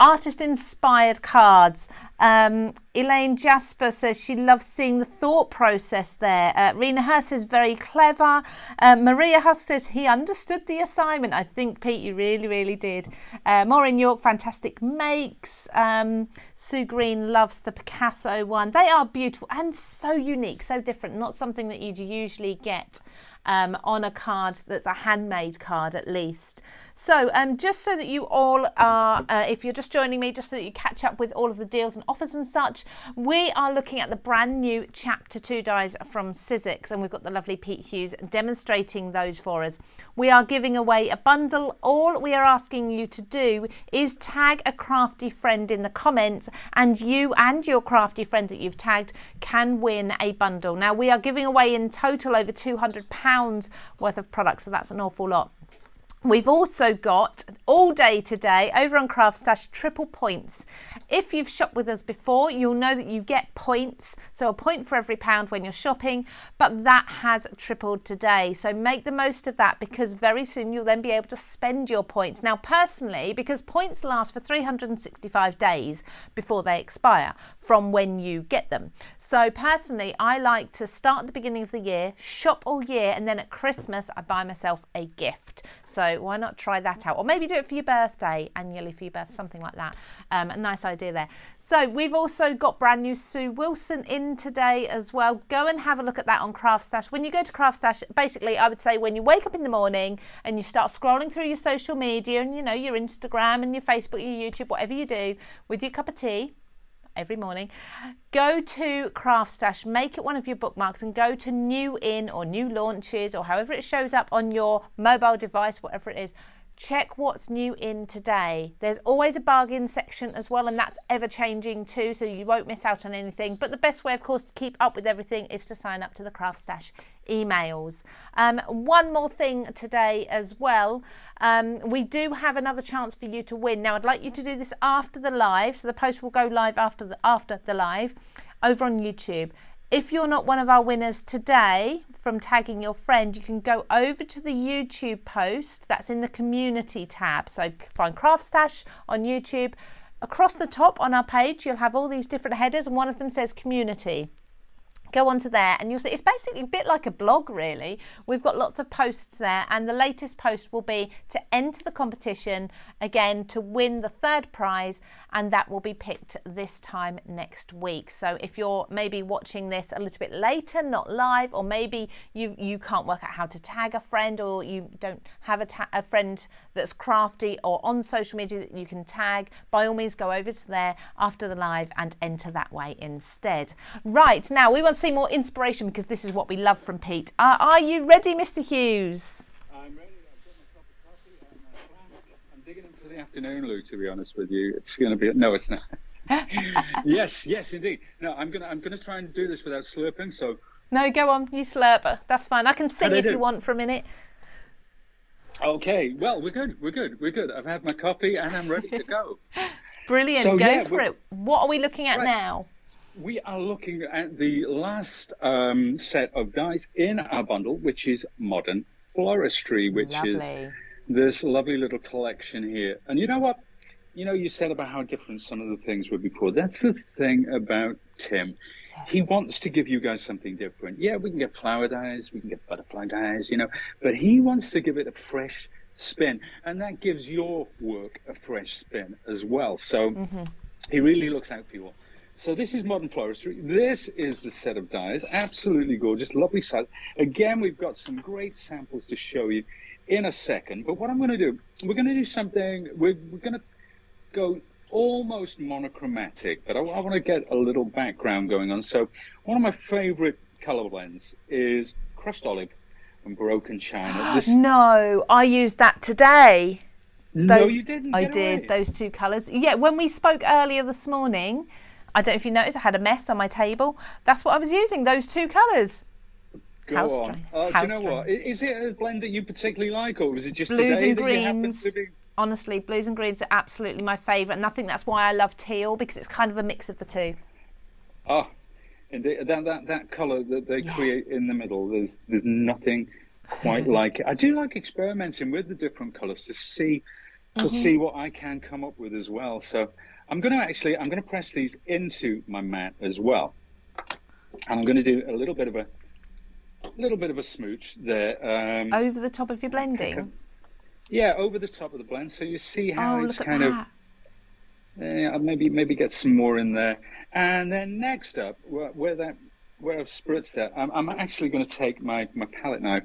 artist inspired cards. Um, Elaine Jasper says she loves seeing the thought process there. Uh, Rena Hurst is very clever. Uh, Maria Husk says he understood the assignment. I think, Pete, you really, really did. Uh, Maureen York, fantastic makes. Um, Sue Green loves the Picasso one. They are beautiful and so unique, so different. Not something that you'd usually get um, on a card that's a handmade card at least. So, um, just so that you all are, uh, if you're just joining me, just so that you catch up with all of the deals and offers and such, we are looking at the brand new Chapter 2 dies from Sizzix, and we've got the lovely Pete Hughes demonstrating those for us. We are giving away a bundle. All we are asking you to do is tag a crafty friend in the comments, and you and your crafty friend that you've tagged can win a bundle. Now, we are giving away in total over £200 worth of products, so that's an awful lot. We've also got all day today over on Craft Stash triple points. If you've shopped with us before, you'll know that you get points. So a point for every pound when you're shopping, but that has tripled today. So make the most of that because very soon you'll then be able to spend your points. Now, personally, because points last for 365 days before they expire from when you get them. So personally, I like to start at the beginning of the year, shop all year, and then at Christmas, I buy myself a gift. So why not try that out? Or maybe do it for your birthday, annually for your birthday, something like that. Um, a nice idea there. So we've also got brand new Sue Wilson in today as well. Go and have a look at that on Craft Stash. When you go to Craft Stash, basically, I would say when you wake up in the morning and you start scrolling through your social media and you know your Instagram and your Facebook, your YouTube, whatever you do with your cup of tea every morning. Go to Craft Stash, make it one of your bookmarks, and go to new in or new launches or however it shows up on your mobile device, whatever it is. Check what's new in today. There's always a bargain section as well, and that's ever changing too, so you won't miss out on anything. But the best way, of course, to keep up with everything is to sign up to the Craft Stash emails. Um, one more thing today as well. Um, we do have another chance for you to win. Now, I'd like you to do this after the live, so the post will go live after the after the live over on YouTube. If you're not one of our winners today from tagging your friend, you can go over to the YouTube post that's in the community tab. So find Craft Stash on YouTube. Across the top on our page, you'll have all these different headers, and one of them says community go onto there and you'll see it's basically a bit like a blog really. We've got lots of posts there and the latest post will be to enter the competition again to win the third prize and that will be picked this time next week. So if you're maybe watching this a little bit later not live or maybe you you can't work out how to tag a friend or you don't have a, a friend that's crafty or on social media that you can tag by all means go over to there after the live and enter that way instead. Right now we want to see more inspiration because this is what we love from Pete. Uh, are you ready, Mr. Hughes? I'm ready. I've got my cup of coffee and my I'm digging in for the afternoon, Lou. To be honest with you, it's going to be no, it's not. *laughs* yes, yes, indeed. No, I'm gonna I'm gonna try and do this without slurping. So No, go on. You slurp. That's fine. I can sing do I if you want for a minute. okay, well we're good, we're good, we're good. I've had my coffee and I'm ready to go. *laughs* Brilliant. So, go yeah, for it. What are we looking at Right. now? We are looking at the last um, set of dice in our bundle, which is Modern Floristry, which is this lovely little collection here. And you know what? You know, you said about how different some of the things were before. That's the thing about Tim. he wants to give you guys something different. Yeah, we can get flower dies, we can get butterfly dies, you know, but he wants to give it a fresh spin, and that gives your work a fresh spin as well. So mm-hmm. he really looks out for you all. So this is Modern Floristry. This is the set of dies. Absolutely gorgeous, lovely size. Again, we've got some great samples to show you in a second. But what I'm going to do, we're going to do something. We're, we're going to go almost monochromatic, but I, I want to get a little background going on. So one of my favorite color blends is crushed olive and broken china. *gasps* This... no, I used that today. Those, no, you didn't. I did away. those two colours. Yeah, when we spoke earlier this morning, I don't know if you noticed, I had a mess on my table. That's what I was using. Those two colours. Go on. Uh, do you know what? Is it a blend that you particularly like, or was it just blues and greens? Honestly, blues and greens are absolutely my favourite, and I think that's why I love teal because it's kind of a mix of the two. Oh, indeed. That that that colour that they yeah. create in the middle, there's there's nothing quite *laughs* like it. I do like experimenting with the different colours to see to mm-hmm. see what I can come up with as well. So I'm going to actually I'm going to press these into my mat as well, and I'm going to do a little bit of a little bit of a smooch there. Um, over the top of your blending? Yeah, over the top of the blend. So you see how oh, it's kind of. Uh, maybe maybe get some more in there, and then next up, where, where that where I've spritzed that, I'm, I'm actually going to take my my palette knife,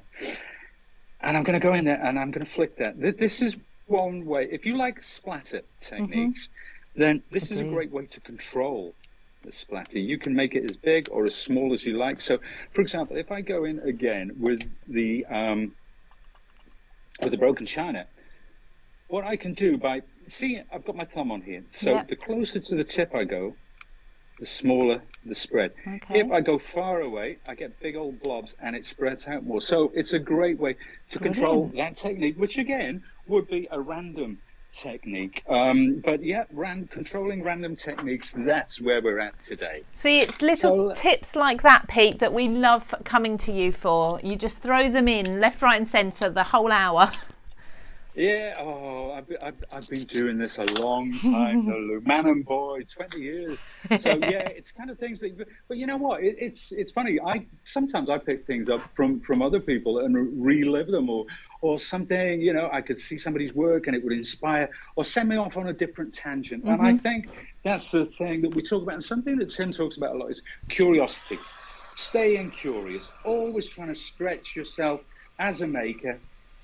and I'm going to go in there and I'm going to flick that. This is one way. If you like splatter techniques, mm-hmm. Then this is a great way to control the splatter. You can make it as big or as small as you like. So, for example, if I go in again with the um, with the broken china, what I can do by see, I've got my thumb on here. So yep. the closer to the tip I go, the smaller the spread. Okay. If I go far away, I get big old blobs and it spreads out more. So it's a great way to Brilliant. control that technique, which again would be a random technique. Um, but yeah, ran, controlling random techniques, that's where we're at today. See, it's little so, tips like that, Pete, that we love coming to you for. You just throw them in left, right, and centre the whole hour. *laughs* Yeah, oh, I've, I've, I've been doing this a long time, the *laughs* man and boy, 20 years. So *laughs* yeah, it's kind of things that, but you know what? It, it's it's funny. I sometimes I pick things up from from other people and relive them, or or something. You know, I could see somebody's work and it would inspire, or send me off on a different tangent. Mm-hmm. And I mm-hmm. think that's the thing that we talk about, and something that Tim talks about a lot is curiosity. Staying curious, always trying to stretch yourself as a maker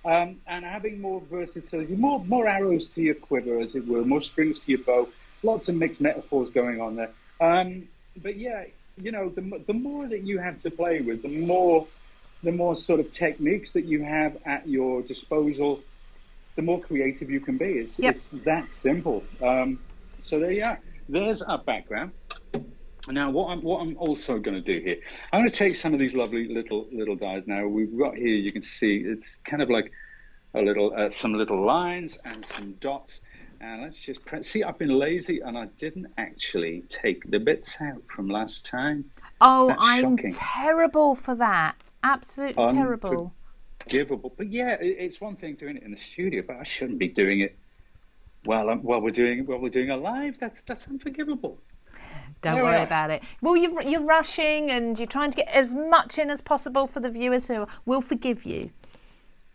um, and having more versatility, more more arrows to your quiver, as it were, more strings to your bow. Lots of mixed metaphors going on there. Um, but yeah, you know, the the more that you have to play with, the more the more sort of techniques that you have at your disposal, the more creative you can be. It's, yep. it's that simple. Um, so there you are. There's our background. Now, what I'm what I'm also going to do here, I'm going to take some of these lovely little little dies. Now we've got here, you can see it's kind of like a little uh, some little lines and some dots. And let's just press. See, I've been lazy and I didn't actually take the bits out from last time. Oh, That's I'm shocking. terrible for that. Absolutely terrible. Unforgivable. But yeah, it's one thing doing it in the studio, but I shouldn't be doing it while I'm, while we're doing while we're doing a live. That's that's unforgivable. Don't worry about it. Well, you're, you're rushing and you're trying to get as much in as possible for the viewers who will forgive you.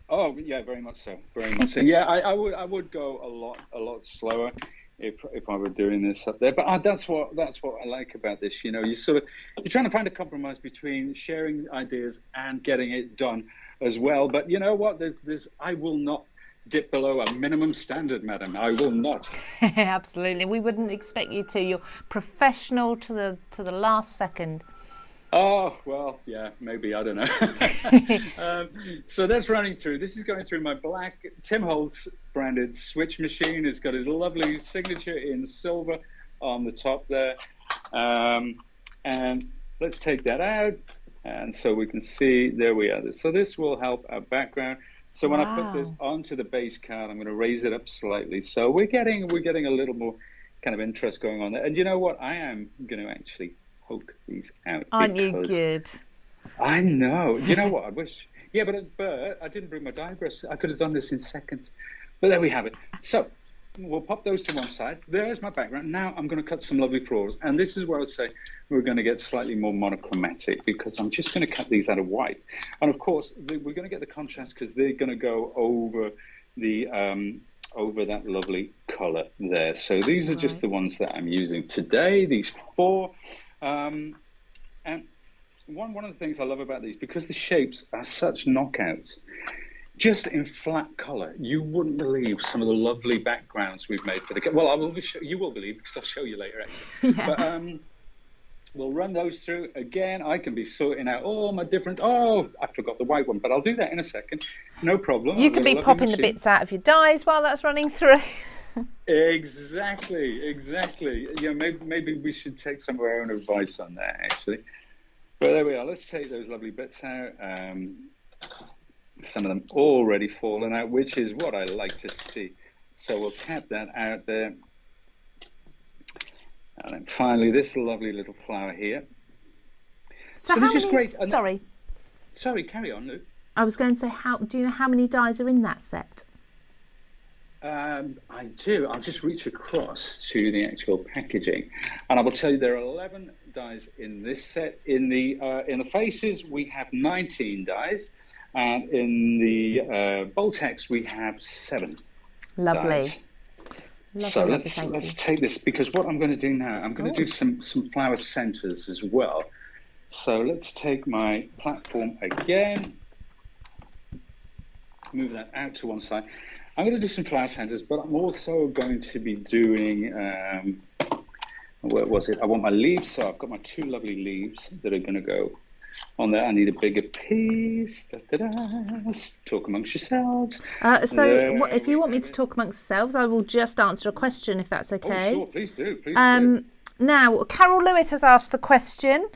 Oh yeah, very much so. Very much so. Yeah, I, I, would I would go a lot a lot slower if if I were doing this up there. But uh, that's what that's what I like about this. You know, you sort of you're trying to find a compromise between sharing ideas and getting it done as well. But you know what? There's there's I will not dip below a minimum standard, madam. I will not. *laughs* Absolutely, we wouldn't expect you to. You're professional to the to the last second. Oh well, yeah, maybe I don't know. *laughs* *laughs* um, so that's running through. This is going through my black Tim Holtz branded switch machine. It's got his lovely signature in silver on the top there, um, and let's take that out. And so we can see there we are. So this will help our background. So when wow. I put this onto the base card, I'm going to raise it up slightly. So we're getting we're getting a little more kind of interest going on there. And you know what? I am going to actually poke these out. Aren't you good? I know. You know what? I wish. Yeah, but but I didn't bring my die brush. I could have done this in seconds. But there we have it. So we'll pop those to one side. There's my background. Now I'm going to cut some lovely florals. And this is where I say we're going to get slightly more monochromatic because I'm just going to cut these out of white. And of course, we're going to get the contrast because they're going to go over the um, over that lovely color there. So these are just the ones that I'm using today, these four. Um, and one, one of the things I love about these, because the shapes are such knockouts, just in flat color, you wouldn't believe some of the lovely backgrounds we've made for the. Well, I will show, you will believe because I'll show you later. Actually. *laughs* Yeah. But um, we'll run those through again. I can be sorting out all my different. Oh, I forgot the white one, but I'll do that in a second. No problem. You could be popping the bits out of your dies while that's running through. *laughs* exactly, exactly. Yeah, maybe maybe we should take some of our own advice on that actually. But there we are. Let's take those lovely bits out. Um, some of them already fallen out, which is what I like to see. So we'll tap that out there. And then finally, this lovely little flower here. So, so how many? Great. Sorry. Sorry, carry on, Luke. I was going to say, how do you know how many dies are in that set? Um, I do. I'll just reach across to the actual packaging, and I will tell you there are 11 dies in this set. In the uh, in the faces, we have 19 dies. And in the uh, Bold Text, we have seven. Lovely. Lovely, so let's let's take this because what I'm going to do now, I'm going to do some some flower centers as well. So let's take my platform again, move that out to one side. I'm going to do some flower centers, but I'm also going to be doing. Um, where was it? I want my leaves, so I've got my two lovely leaves that are going to go on there. I need a bigger piece. Da, da, da. Talk amongst yourselves. Uh, so, if you want me to talk amongst yourselves, I will just answer a question if that's oh, okay. Oh, sure. Please do. Please um, do. Now, Carol Lewis has asked the question.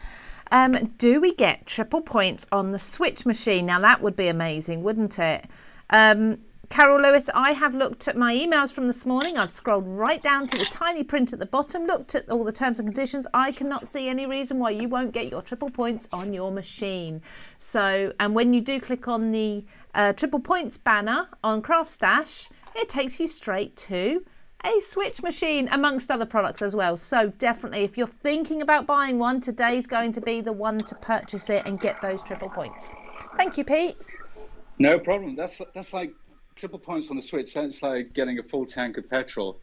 Um, do we get triple points on the switch machine? Now that would be amazing, wouldn't it? Um, Carol Lewis, I have looked at my emails from this morning. I've scrolled right down to the tiny print at the bottom, looked at all the terms and conditions. I cannot see any reason why you won't get your triple points on your machine. So, and when you do click on the uh, triple points banner on Craft Stash, it takes you straight to a switch machine amongst other products as well. So definitely, if you're thinking about buying one, today's going to be the one to purchase it and get those triple points. Thank you, Pete. No problem. That's that's like triple points on the Switch, that's like getting a full tank of petrol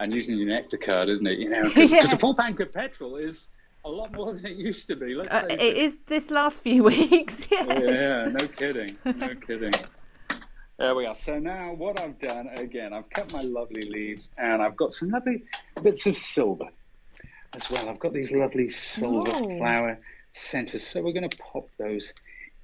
and using your Nectar card, isn't it? You know, because *laughs* yeah. a full tank of petrol is a lot more than it used to be. Uh, it, it is this last few *laughs* weeks. Yes. Yeah, no kidding, no *laughs* kidding. There we are. So now what I've done again, I've cut my lovely leaves and I've got some lovely bits of silver as well. I've got these lovely silver oh. flower centers. So we're going to pop those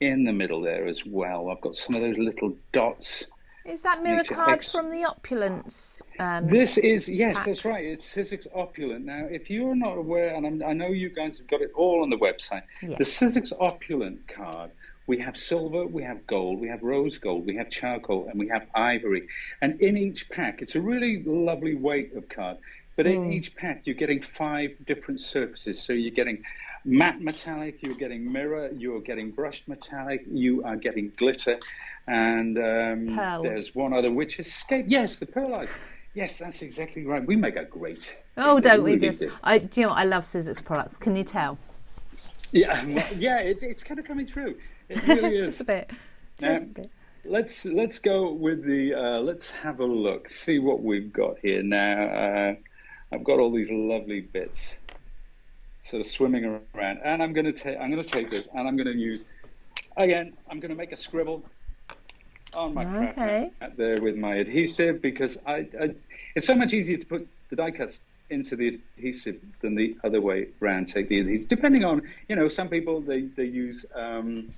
in the middle there as well. I've got some of those little dots is that mirror card ex- from the Opulence? Um, this is yes, packs? that's right. It's Sizzix Opulent. Now, if you're not aware, and I'm, i know you guys have got it all on the website, yeah. the Sizzix Opulent card. We have silver, we have gold, we have rose gold, we have charcoal, and we have ivory. And in each pack, it's a really lovely weight of card. But in mm. each pack, you're getting five different surfaces. So you're getting matte metallic, you're getting mirror, you're getting brushed metallic, you are getting glitter, and um, there's one other which escaped. Yes, the pearlite. Yes, that's exactly right. We make a great. Oh, don't we just? Do. I, do you know what? I love Sizzix products. Can you tell? Yeah, *laughs* well, yeah, it, it's kind of coming through. It really *laughs* is. just a bit. Just a bit. Let's let's go with the. Uh, let's have a look. See what we've got here now. Uh, I've got all these lovely bits sort of swimming around. And I'm going to take I'm going to take this and I'm going to use again. I'm going to make a scribble on my okay. craft there with my adhesive because I, I, it's so much easier to put the die cuts into the adhesive than the other way around. Take the adhesive, depending on you know some people they they use um,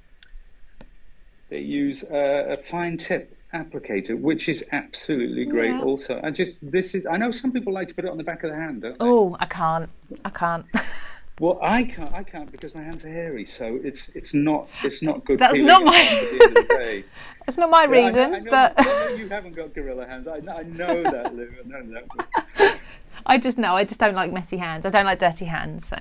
they use uh, a fine tip applicator, which is absolutely great. Yeah. Also, I just this is I know some people like to put it on the back of the hand. Oh, I can't. I can't. *laughs* Well, I can't. I can't because my hands are hairy, so it's it's not it's not good. That's not my. *laughs* That's not my reason, I know, I know, but I know you haven't got gorilla hands. I, I know that, Lou. I know that. *laughs* I just know I just don't like messy hands. I don't like dirty hands. So.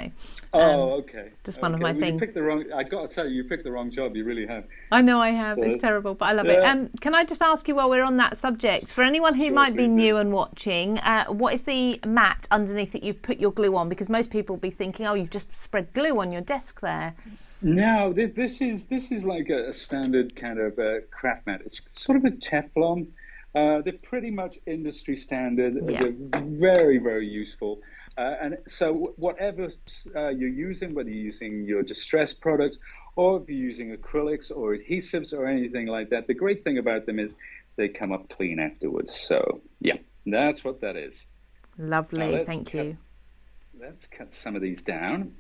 Oh, okay. Just one of my Well, things. You picked the wrong. I got to tell you, you picked the wrong job. You really have. I know I have. It's terrible, but I love it. Um, can I just ask you while we're on that subject, for anyone who Sure, might be please do. new and watching, uh, what is the mat underneath that you've put your glue on? Because most people will be thinking, oh, you've just spread glue on your desk there. No, this, this is this is like a, a standard kind of uh, craft mat. It's sort of a Teflon. Uh, they're pretty much industry standard. Yeah. They're very very useful. Uh, and so whatever uh, you're using, whether you're using your distress products or if you're using acrylics or adhesives or anything like that, the great thing about them is they come up clean afterwards. So yeah, that's what that is. Lovely, thank cut- you. Let's cut some of these down.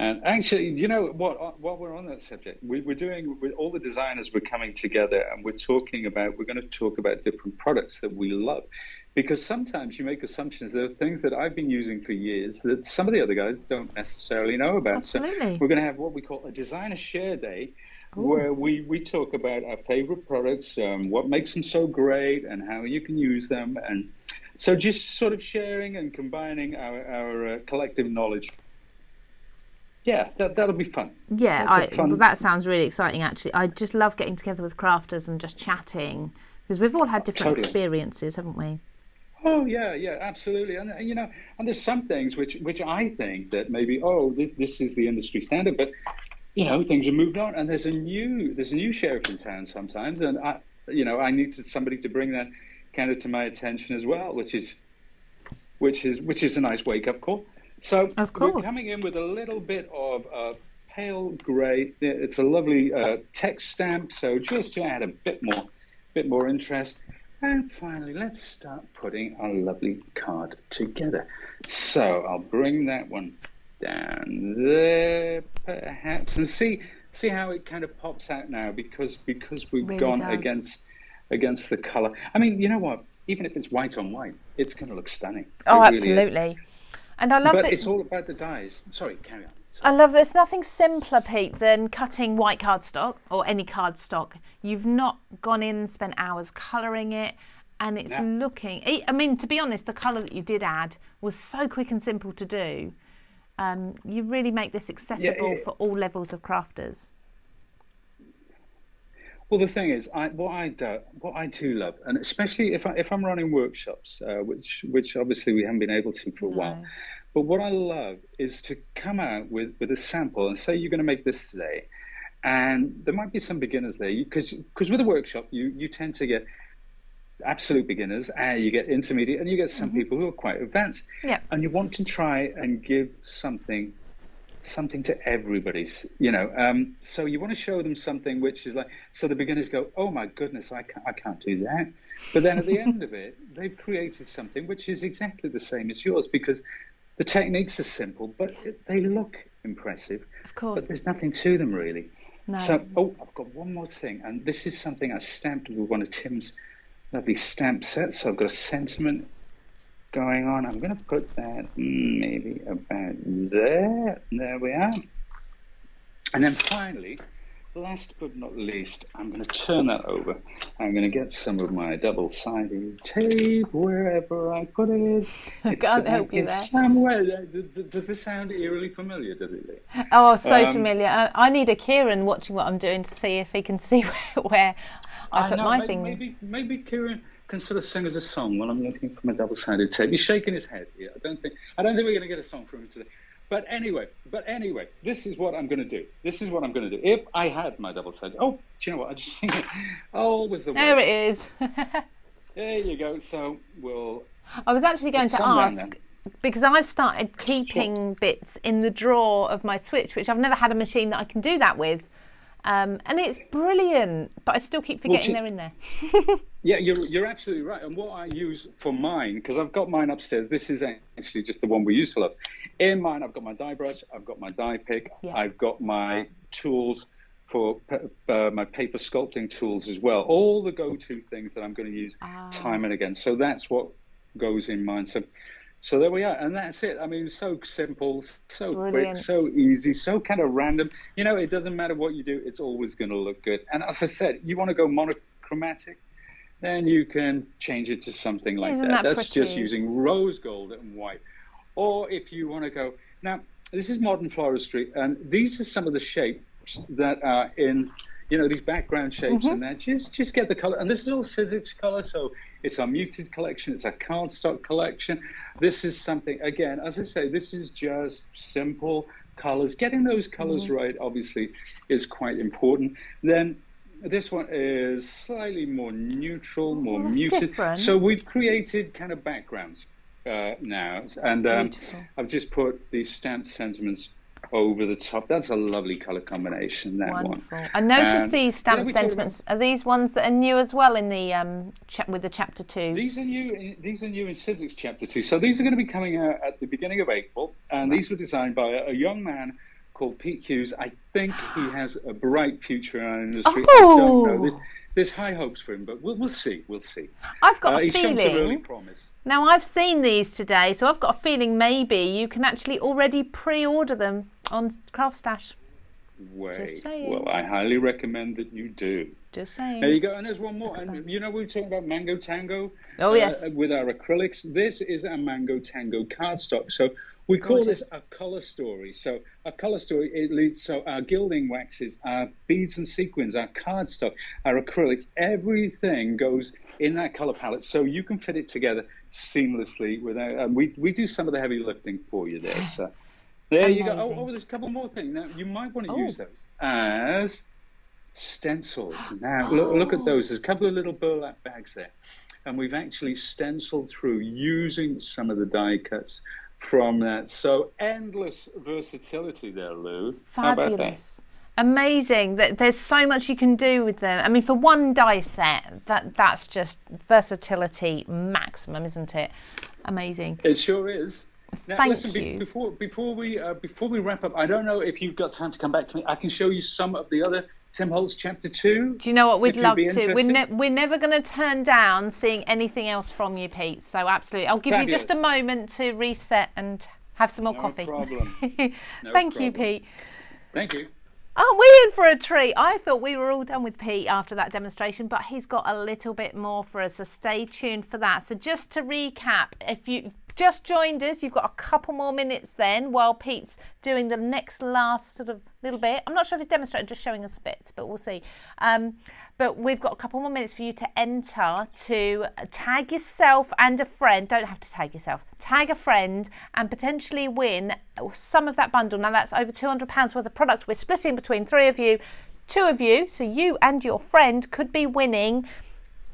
And actually, you know what? While we're on that subject, we, we're doing with all the designers. We're coming together and we're talking about. We're going to talk about different products that we love, because sometimes you make assumptions. There are things that I've been using for years that some of the other guys don't necessarily know about. Absolutely. So we're going to have what we call a designer share day, where we, we talk about our favorite products, um, what makes them so great, and how you can use them, and so just sort of sharing and combining our our uh, collective knowledge. Yeah, that that'll be fun. Yeah, I, fun- that sounds really exciting. Actually, I just love getting together with crafters and just chatting because we've all had different Totally. experiences, haven't we? Oh yeah, yeah, absolutely. And uh, you know, and there's some things which which I think that maybe oh th- this is the industry standard, but you know things have moved on, and there's a new there's a new sheriff in town sometimes, and I you know I need to, somebody to bring that kind of to my attention as well, which is which is which is a nice wake up call. So Of we're course. coming in with a little bit of uh, pale grey. It's a lovely uh, text stamp, so just to add a bit more bit more interest. And finally, let's start putting our lovely card together. So I'll bring that one down there, perhaps, and see see how it kind of pops out now because because we've Really gone does. against against the color. I mean, you know what? Even if it's white on white, it's going to look stunning. Oh, It really absolutely. And I love But that. it's all about the dies. Sorry, carry on. I love there's nothing simpler, Pete, than cutting white cardstock or any cardstock. You've not gone in, spent hours colouring it, and it's No. looking. I mean, to be honest, the colour that you did add was so quick and simple to do. Um, you really make this accessible it- for all levels of crafters. Well, the thing is, I, what I do, what I do love, and especially if I, if I'm running workshops, uh, which which obviously we haven't been able to for a while, but what I love is to come out with with a sample and say you're going to make this today, and there might be some beginners there because because with a workshop you you tend to get absolute beginners and you get intermediate and you get some people who are quite advanced, Yeah. and you want to try and give something something to everybody's you know um, so you want to show them something which is like so the beginners go oh my goodness i can't, I can't do that but then at the end of it they've created something which is exactly the same as yours because the techniques are simple but they look impressive Of course. but there's nothing to them really No. so oh i've got one more thing and this is something i stamped with one of tim's lovely stamp sets so i've got a sentiment going on. I'm going to put that maybe about there. There we are. And then finally, last but not least, I'm going to turn that over. I'm going to get some of my double-sided tape wherever I put it. *laughs* Can't about help you here there. Somewhere. Does- this sound eerily familiar? Does it? Lee? Oh, so Um, familiar. I, I need a Kieran watching what I'm doing to see if he can *laughs* see where, where I, put know, my maybe, things. Maybe, maybe Kieran can sort of sing us a song while I'm looking for my double-sided tape. He's shaking his head here. I don't think I don't think we're going to get a song from him today. But anyway, but anyway, this is what I'm going to do. This is what I'm going to do. If I had my double-sided, oh, do you know what? I just sing *laughs* it. Oh, was the There way. it is. *laughs* There you go. So we'll. I was actually going to ask then. because I've started keeping bits in the drawer of my Switch, which I've never had a machine that I can do that with. Um, and it's brilliant, but I still keep forgetting she- they're in there. *laughs* Yeah, you're you're absolutely right. And what I use for mine, because I've got mine upstairs. This is actually just the one we use for love. In mine, I've got my die brush, I've got my die pick, Yeah. I've got my tools for uh, my paper sculpting tools as well. All the go-to things that I'm going to use Ah. time and again. So that's what goes in mine. So. So there we are, and that's it. I mean, so simple, so Brilliant. quick, so easy, so kind of random. You know, it doesn't matter what you do; it's always going to look good. And as I said, you want to go monochromatic, then you can change it to something like Isn't that. that That's just using rose gold and white. Or if you want to go now, this is modern floristry, and these are some of the shapes that are in, you know, these background shapes, Mm-hmm. and that just just get the color. And this is all Sizzix color, so it's our muted collection, it's our cardstock collection. This is something again, as I say, this is just simple colors. Getting those colors Mm-hmm. right, obviously, is quite important. Then. This one is slightly more neutral, more that's muted. different. So we've created kind of backgrounds uh, now, and um, I've just put these stamped sentiments over the top. That's a lovely color combination. That Wonderful. one. I noticed And- these Yeah, stamped we sentiments. Are these ones that are new as well in the um, cha- with the chapter two? These are new. These are new in Sizzix Chapter Two. So these are going to be coming out at the beginning of April, and these were designed by a, a young man called Pete Hughes. I think he *gasps* has a bright future in our industry. I don't know. Oh. There's, there's high hopes for him, but we'll, we'll see. We'll see. I've got Uh, a he's shown some early feeling. promise. Now I've seen these today, so I've got a feeling maybe you can actually already pre-order them on Craft Stash. Way. Well, I highly recommend that you do. Just saying. There you go. And there's one more. And you know, we were talking about Mango Tango. Oh, uh, yes. with our acrylics. This is a Mango Tango cardstock. So we call Gorgeous. this a color story. So a color story. It leads. So our gilding waxes, our beads and sequins, our cardstock, our acrylics, everything goes in that color palette. So you can fit it together seamlessly. Without. Uh, and we we do some of the heavy lifting for you there. So. There you go. Oh, oh, there's a couple more things. Now, you might want to Oh. use those as stencils. Now, look, look at those. There's a couple of little burlap bags there. And we've actually stenciled through using some of the die cuts from that. So, endless versatility there, Lou. How about that? Fabulous. Amazing. That there's so much you can do with them. I mean, for one die set, that that's just versatility maximum, isn't it? Amazing. It sure is. Now, Thank listen, be- you. before before we uh, before we wrap up, I don't know if you've got time to come back to me. I can show you some of the other Tim Holtz chapter two. Do you know what we'd love to? We're, ne- we're never going to turn down seeing anything else from you, Pete. So absolutely, I'll give you just a moment to reset and have some more No coffee. problem. *laughs* No Thank you. Pete. Thank you. Aren't we in for a treat? I thought we were all done with Pete after that demonstration, but he's got a little bit more for us, so stay tuned for that. So, just to recap, if you just joined us, you've got a couple more minutes then while Pete's doing the next last sort of little bit. I'm not sure if he's demonstrating, just showing us bits, but we'll see. Um, but we've got a couple more minutes for you to enter to tag yourself and a friend. Don't have to tag yourself. Tag a friend and potentially win some of that bundle. Now that's over £200 worth of product. We're splitting between three of you, two of you. So you and your friend could be winning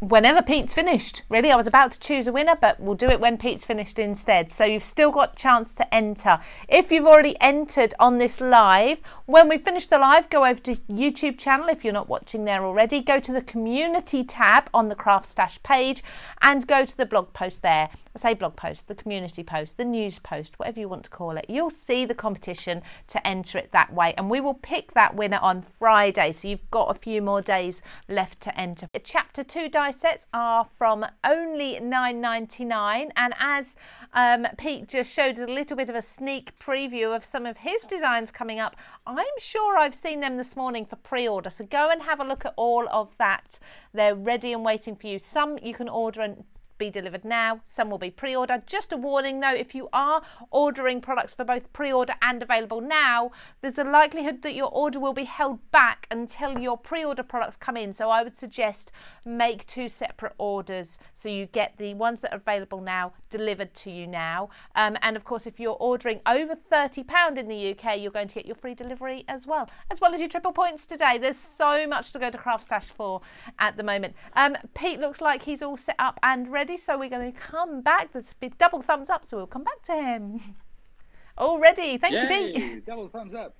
whenever Pete's finished. Really, I was about to choose a winner, but we'll do it when Pete's finished instead. So you've still got chance to enter. If you've already entered on this live, when we finish the live, go over to YouTube channel if you're not watching there already. Go to the community tab on the Craft Stash page and go to the blog post there. Say blog post, the community post, the news post, whatever you want to call it. You'll see the competition to enter it that way, and we will pick that winner on Friday. So you've got a few more days left to enter. Chapter two die sets are from only $9.99, and as um, Pete just showed us a little bit of a sneak preview of some of his designs coming up, I'm sure I've seen them this morning for pre-order. So go and have a look at all of that. They're ready and waiting for you. Some you can order and be delivered now. Some will be pre order. Just a warning though, if you are ordering products for both pre order and available now, there's the likelihood that your order will be held back until your pre order products come in. So I would suggest make two separate orders so you get the ones that are available now delivered to you now. Um, and of course, if you're ordering over £30 in the UK, you're going to get your free delivery as well, as well as your triple points today. There's so much to go to Craft Stash for at the moment. Um, Pete looks like he's all set up and ready, so we're going to come back. There's a double thumbs up, so we'll come back to him. *laughs* All ready. Thank you, Pete. *laughs* Double thumbs up.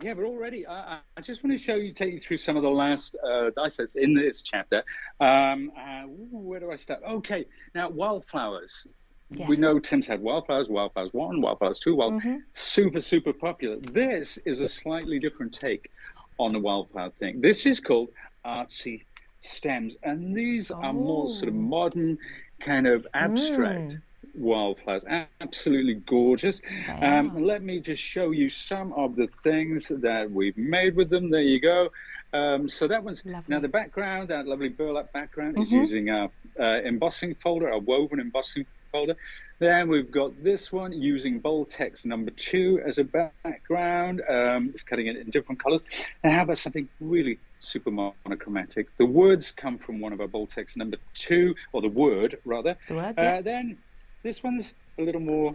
Yeah, but already, I, I- just want to show you, take you through some of the last uh, die sets in this chapter. Um, uh, where do I start? Okay, now wildflowers. Yes. We know Tim's had wildflowers, wildflowers one, wildflowers two, wild, Mm-hmm. super, super popular. This is a slightly different take on the wildflower thing. This is called artsy stems, and these are more sort of Oh. modern, kind of abstract Mm. wildflowers. Absolutely gorgeous. Um, let me just show you some of the things that we've made with them. There you go. Um, so that was Lovely. now the background, that lovely burlap background, is Mm-hmm. using our uh, embossing folder, our woven embossing folder. Then we've got this one using Bold Text number two as a background. Um, it's cutting it in different colors. And how about something really super monochromatic? The words come from one of our Bold Text number two, or the word rather. The word, Uh, then this one's a little more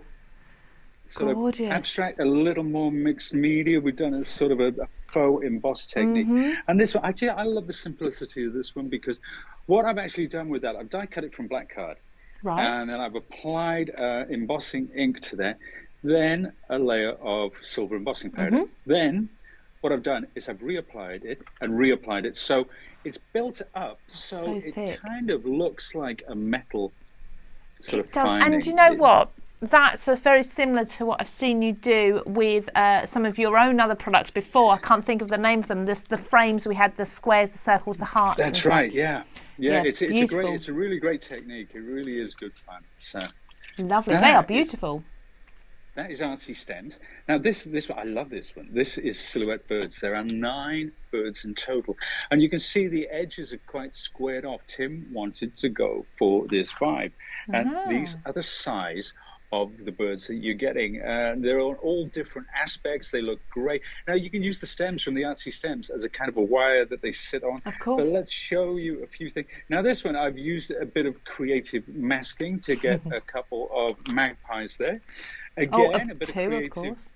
sort Gorgeous. of abstract, a little more mixed media. We've done a sort of a, a faux emboss technique. Mm-hmm. And this one, actually, I love the simplicity of this one because what I've actually done with that, I've die cut it from black card. Right. And then I've applied uh, embossing ink to that, then a layer of silver embossing powder. Mm-hmm. Then what I've done is I've reapplied it and reapplied it. So it's built up so, So it kind of looks like a metal sort It of does. And do you know what? That's a very similar to what I've seen you do with uh, some of your own other products before. I can't think of the name of them. This, the frames we had, the squares, the circles, the hearts. That's right. Yeah. Yeah. Yeah, it's, it's a great, it's a really great technique. It really is good fun. So Lovely. Now they are beautiful. That is artsy stems. Now this, this I love this one. This is silhouette birds. There are nine birds in total, and you can see the edges are quite squared off. Tim wanted to go for this vibe, and Ah. these are the size of the birds that you're getting. Uh, they're on all different aspects. They look great. Now you can use the stems from the artsy stems as a kind of a wire that they sit on. Of course. But let's show you a few things. Now this one, I've used a bit of creative masking to get *laughs* a couple of magpies there. Again, Oh, a bit two, of of course.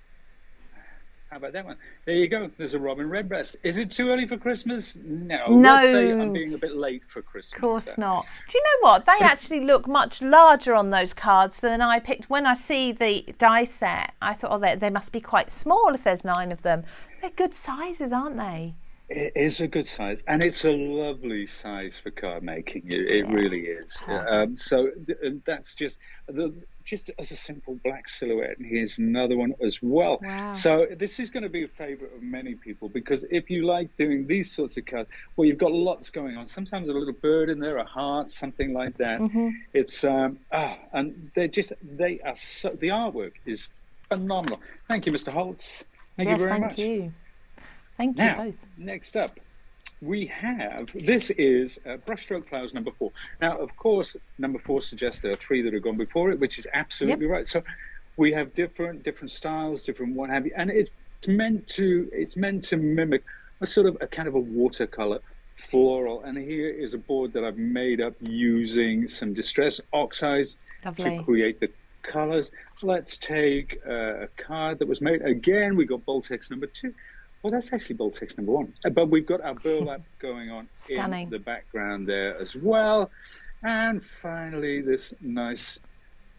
How about that one? There you go. There's a robin redbreast. Is it too early for Christmas? No. No. Say I'm being a bit late for Christmas. Of course then. not. Do you know what? They actually look much larger on those cards than I picked. When I see the die set, I thought, oh, they, they must be quite small if there's nine of them. They're good sizes, aren't they? It is a good size, and it's a lovely size for car making. It, it really is. Um, so th- and that's just the just as a simple black silhouette. And here's another one as well. Wow. So this is going to be a favourite of many people because if you like doing these sorts of cars, well, you've got lots going on. Sometimes a little bird in there, a heart, something like that. Mm-hmm. It's um, ah, and they're just they are so the artwork is phenomenal. Thank you, Mr. Holtz. Thank yes, you very thank much. you. Thank Now, you both. next up, we have this is uh, brushstroke flowers number four. Now, of course, number four suggests there are three that have gone before it, which is absolutely right. So we have different different styles, different what have you, and it's meant to it's meant to mimic a sort of a kind of a watercolor floral. And here is a board that I've made up using some distress oxides Lovely. to create the colors. Let's take uh, a card that was made. Again, we got Bold Text number two. Well, that's actually Bold Text number one. Uh, But we've got our burlap *laughs* going on Stunning. in the background there as well. And finally, this nice,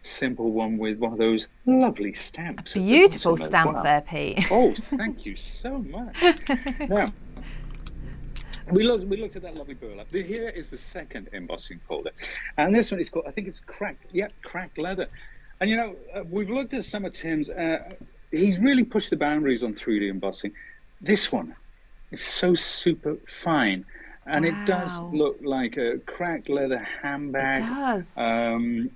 simple one with one of those lovely stamps. the Beautiful stamp well. there, Pete. Oh, *laughs* thank you so much. *laughs* now, we looked, we looked at that lovely burlap. Here is the second embossing folder. And this one is called, I think it's cracked, yeah, cracked leather. And you know, uh, we've looked at some of Tim's, uh, he's really pushed the boundaries on 3D embossing. This one is so super fine. And it does look like a cracked leather handbag. It does. Um,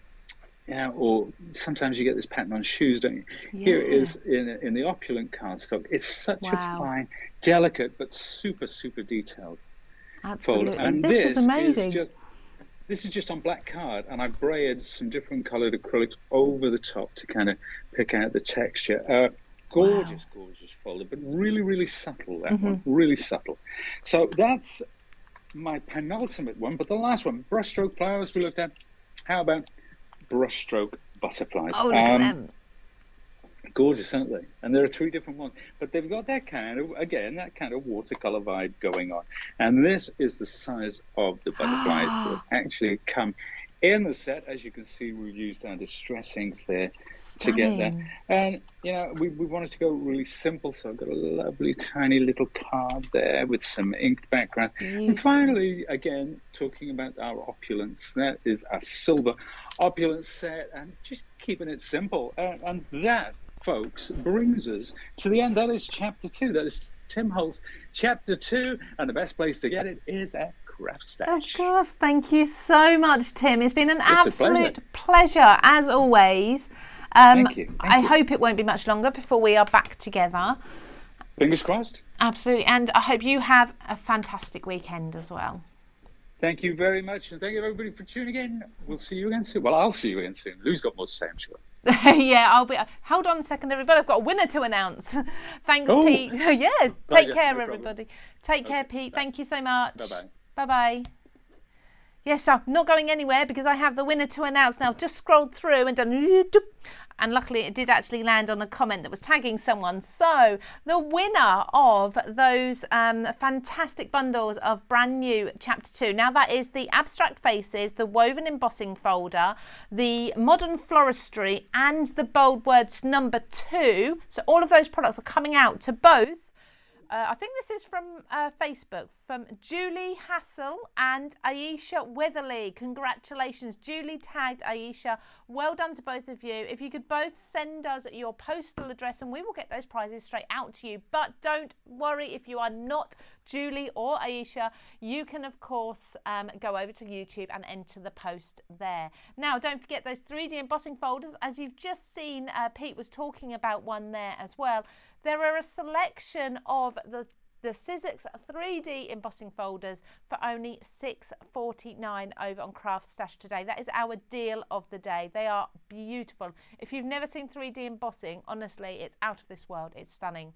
yeah, or sometimes you get this pattern on shoes, don't you? Here it Yeah. is in in the opulent cardstock. It's such Wow. a fine, delicate, but super super detailed. Absolutely. And this, is amazing. just this is just on black card, and I've brayered some different coloured acrylics over the top to kind of pick out the texture. Uh, gorgeous, gorgeous folder, but really, really subtle. That one, Mm-hmm. really subtle. So that's my penultimate one, but the last one, brushstroke flowers we looked at. How about brushstroke butterflies? oh, look at Um, them. gorgeous, aren't they? And there are three different ones, but they've got that kind of again that kind of watercolor vibe going on. And this is the size of the butterflies that actually come in the set. As you can see, we've used our distress inks there to get. Stunning. And you know, we, we wanted to go really simple, so I've got a lovely tiny little card there with some inked background. And finally, again, talking about our opulence, that is a silver opulence set, and just keeping it simple. Uh, and that, folks, brings us to the end. That is chapter two. That is Tim Holtz chapter two, and the best place to get it is at Craft Of course. Thank you so much, Tim. It's been an It's absolute pleasure. as always. Um, Thank you, thank I you. hope it won't be much longer before we are back together. Fingers crossed. Absolutely. And I hope you have a fantastic weekend as well. Thank you very much. And thank you, everybody, for tuning in. We'll see you again soon. Well, I'll see you again soon. Lou's got more to say, I'm sure. *laughs* yeah, I'll be. Hold on a second, everybody. I've got a winner to announce. *laughs* Thanks, Oh. Pete. *laughs* yeah, Pleasure. take care, No everybody. Take care, Pete. Thank you so much. Bye-bye. Bye bye. Bye. Yes, I'm not going anywhere because I have the winner to announce now. I've just scrolled through and done. And luckily, it did actually land on a comment that was tagging someone. So, the winner of those um, fantastic bundles of brand new Chapter 2. Now, that is the Abstract Faces, the Woven Embossing Folder, the Modern Floristry, and the Bold Words number 2. So, all of those products are coming out to both uh, I think this is from uh, Facebook from Julie Hassel and Aisha Witherley. Congratulations. Julie tagged Aisha. Well done to both of you. If you could both send us your postal address and we will get those prizes straight out to you. But don't worry if you are not Julie or Aisha, you can of course um, go over to YouTube and enter the post there. Now, don't forget those 3D embossing folders. As you've just seen, uh, Pete was talking about one there as well. There are a selection of the the Sizzix 3D embossing folders for only $6.49 over on CraftStash today. That is our deal of the day. They are beautiful. If you've never seen 3D embossing, honestly, it's out of this world. It's stunning.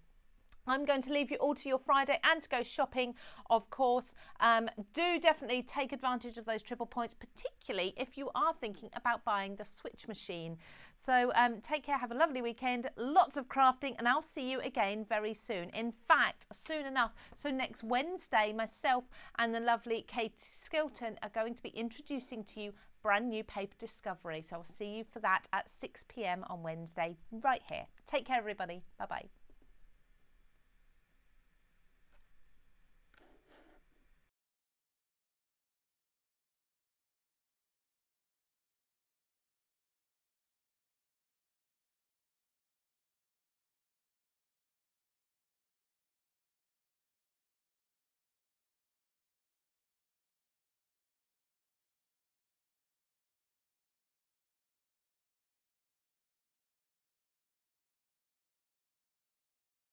I'm going to leave you all to your Friday and to go shopping, of course. Um, do definitely take advantage of those triple points, particularly if you are thinking about buying the Switch machine. So um, take care, have a lovely weekend, lots of crafting, and I'll see you again very soon. In fact, soon enough. So next Wednesday, myself and the lovely Kate Skilton are going to be introducing to you brand new paper discovery. So I'll see you for that at 6 p.m. on Wednesday, right here. Take care, everybody. Bye bye.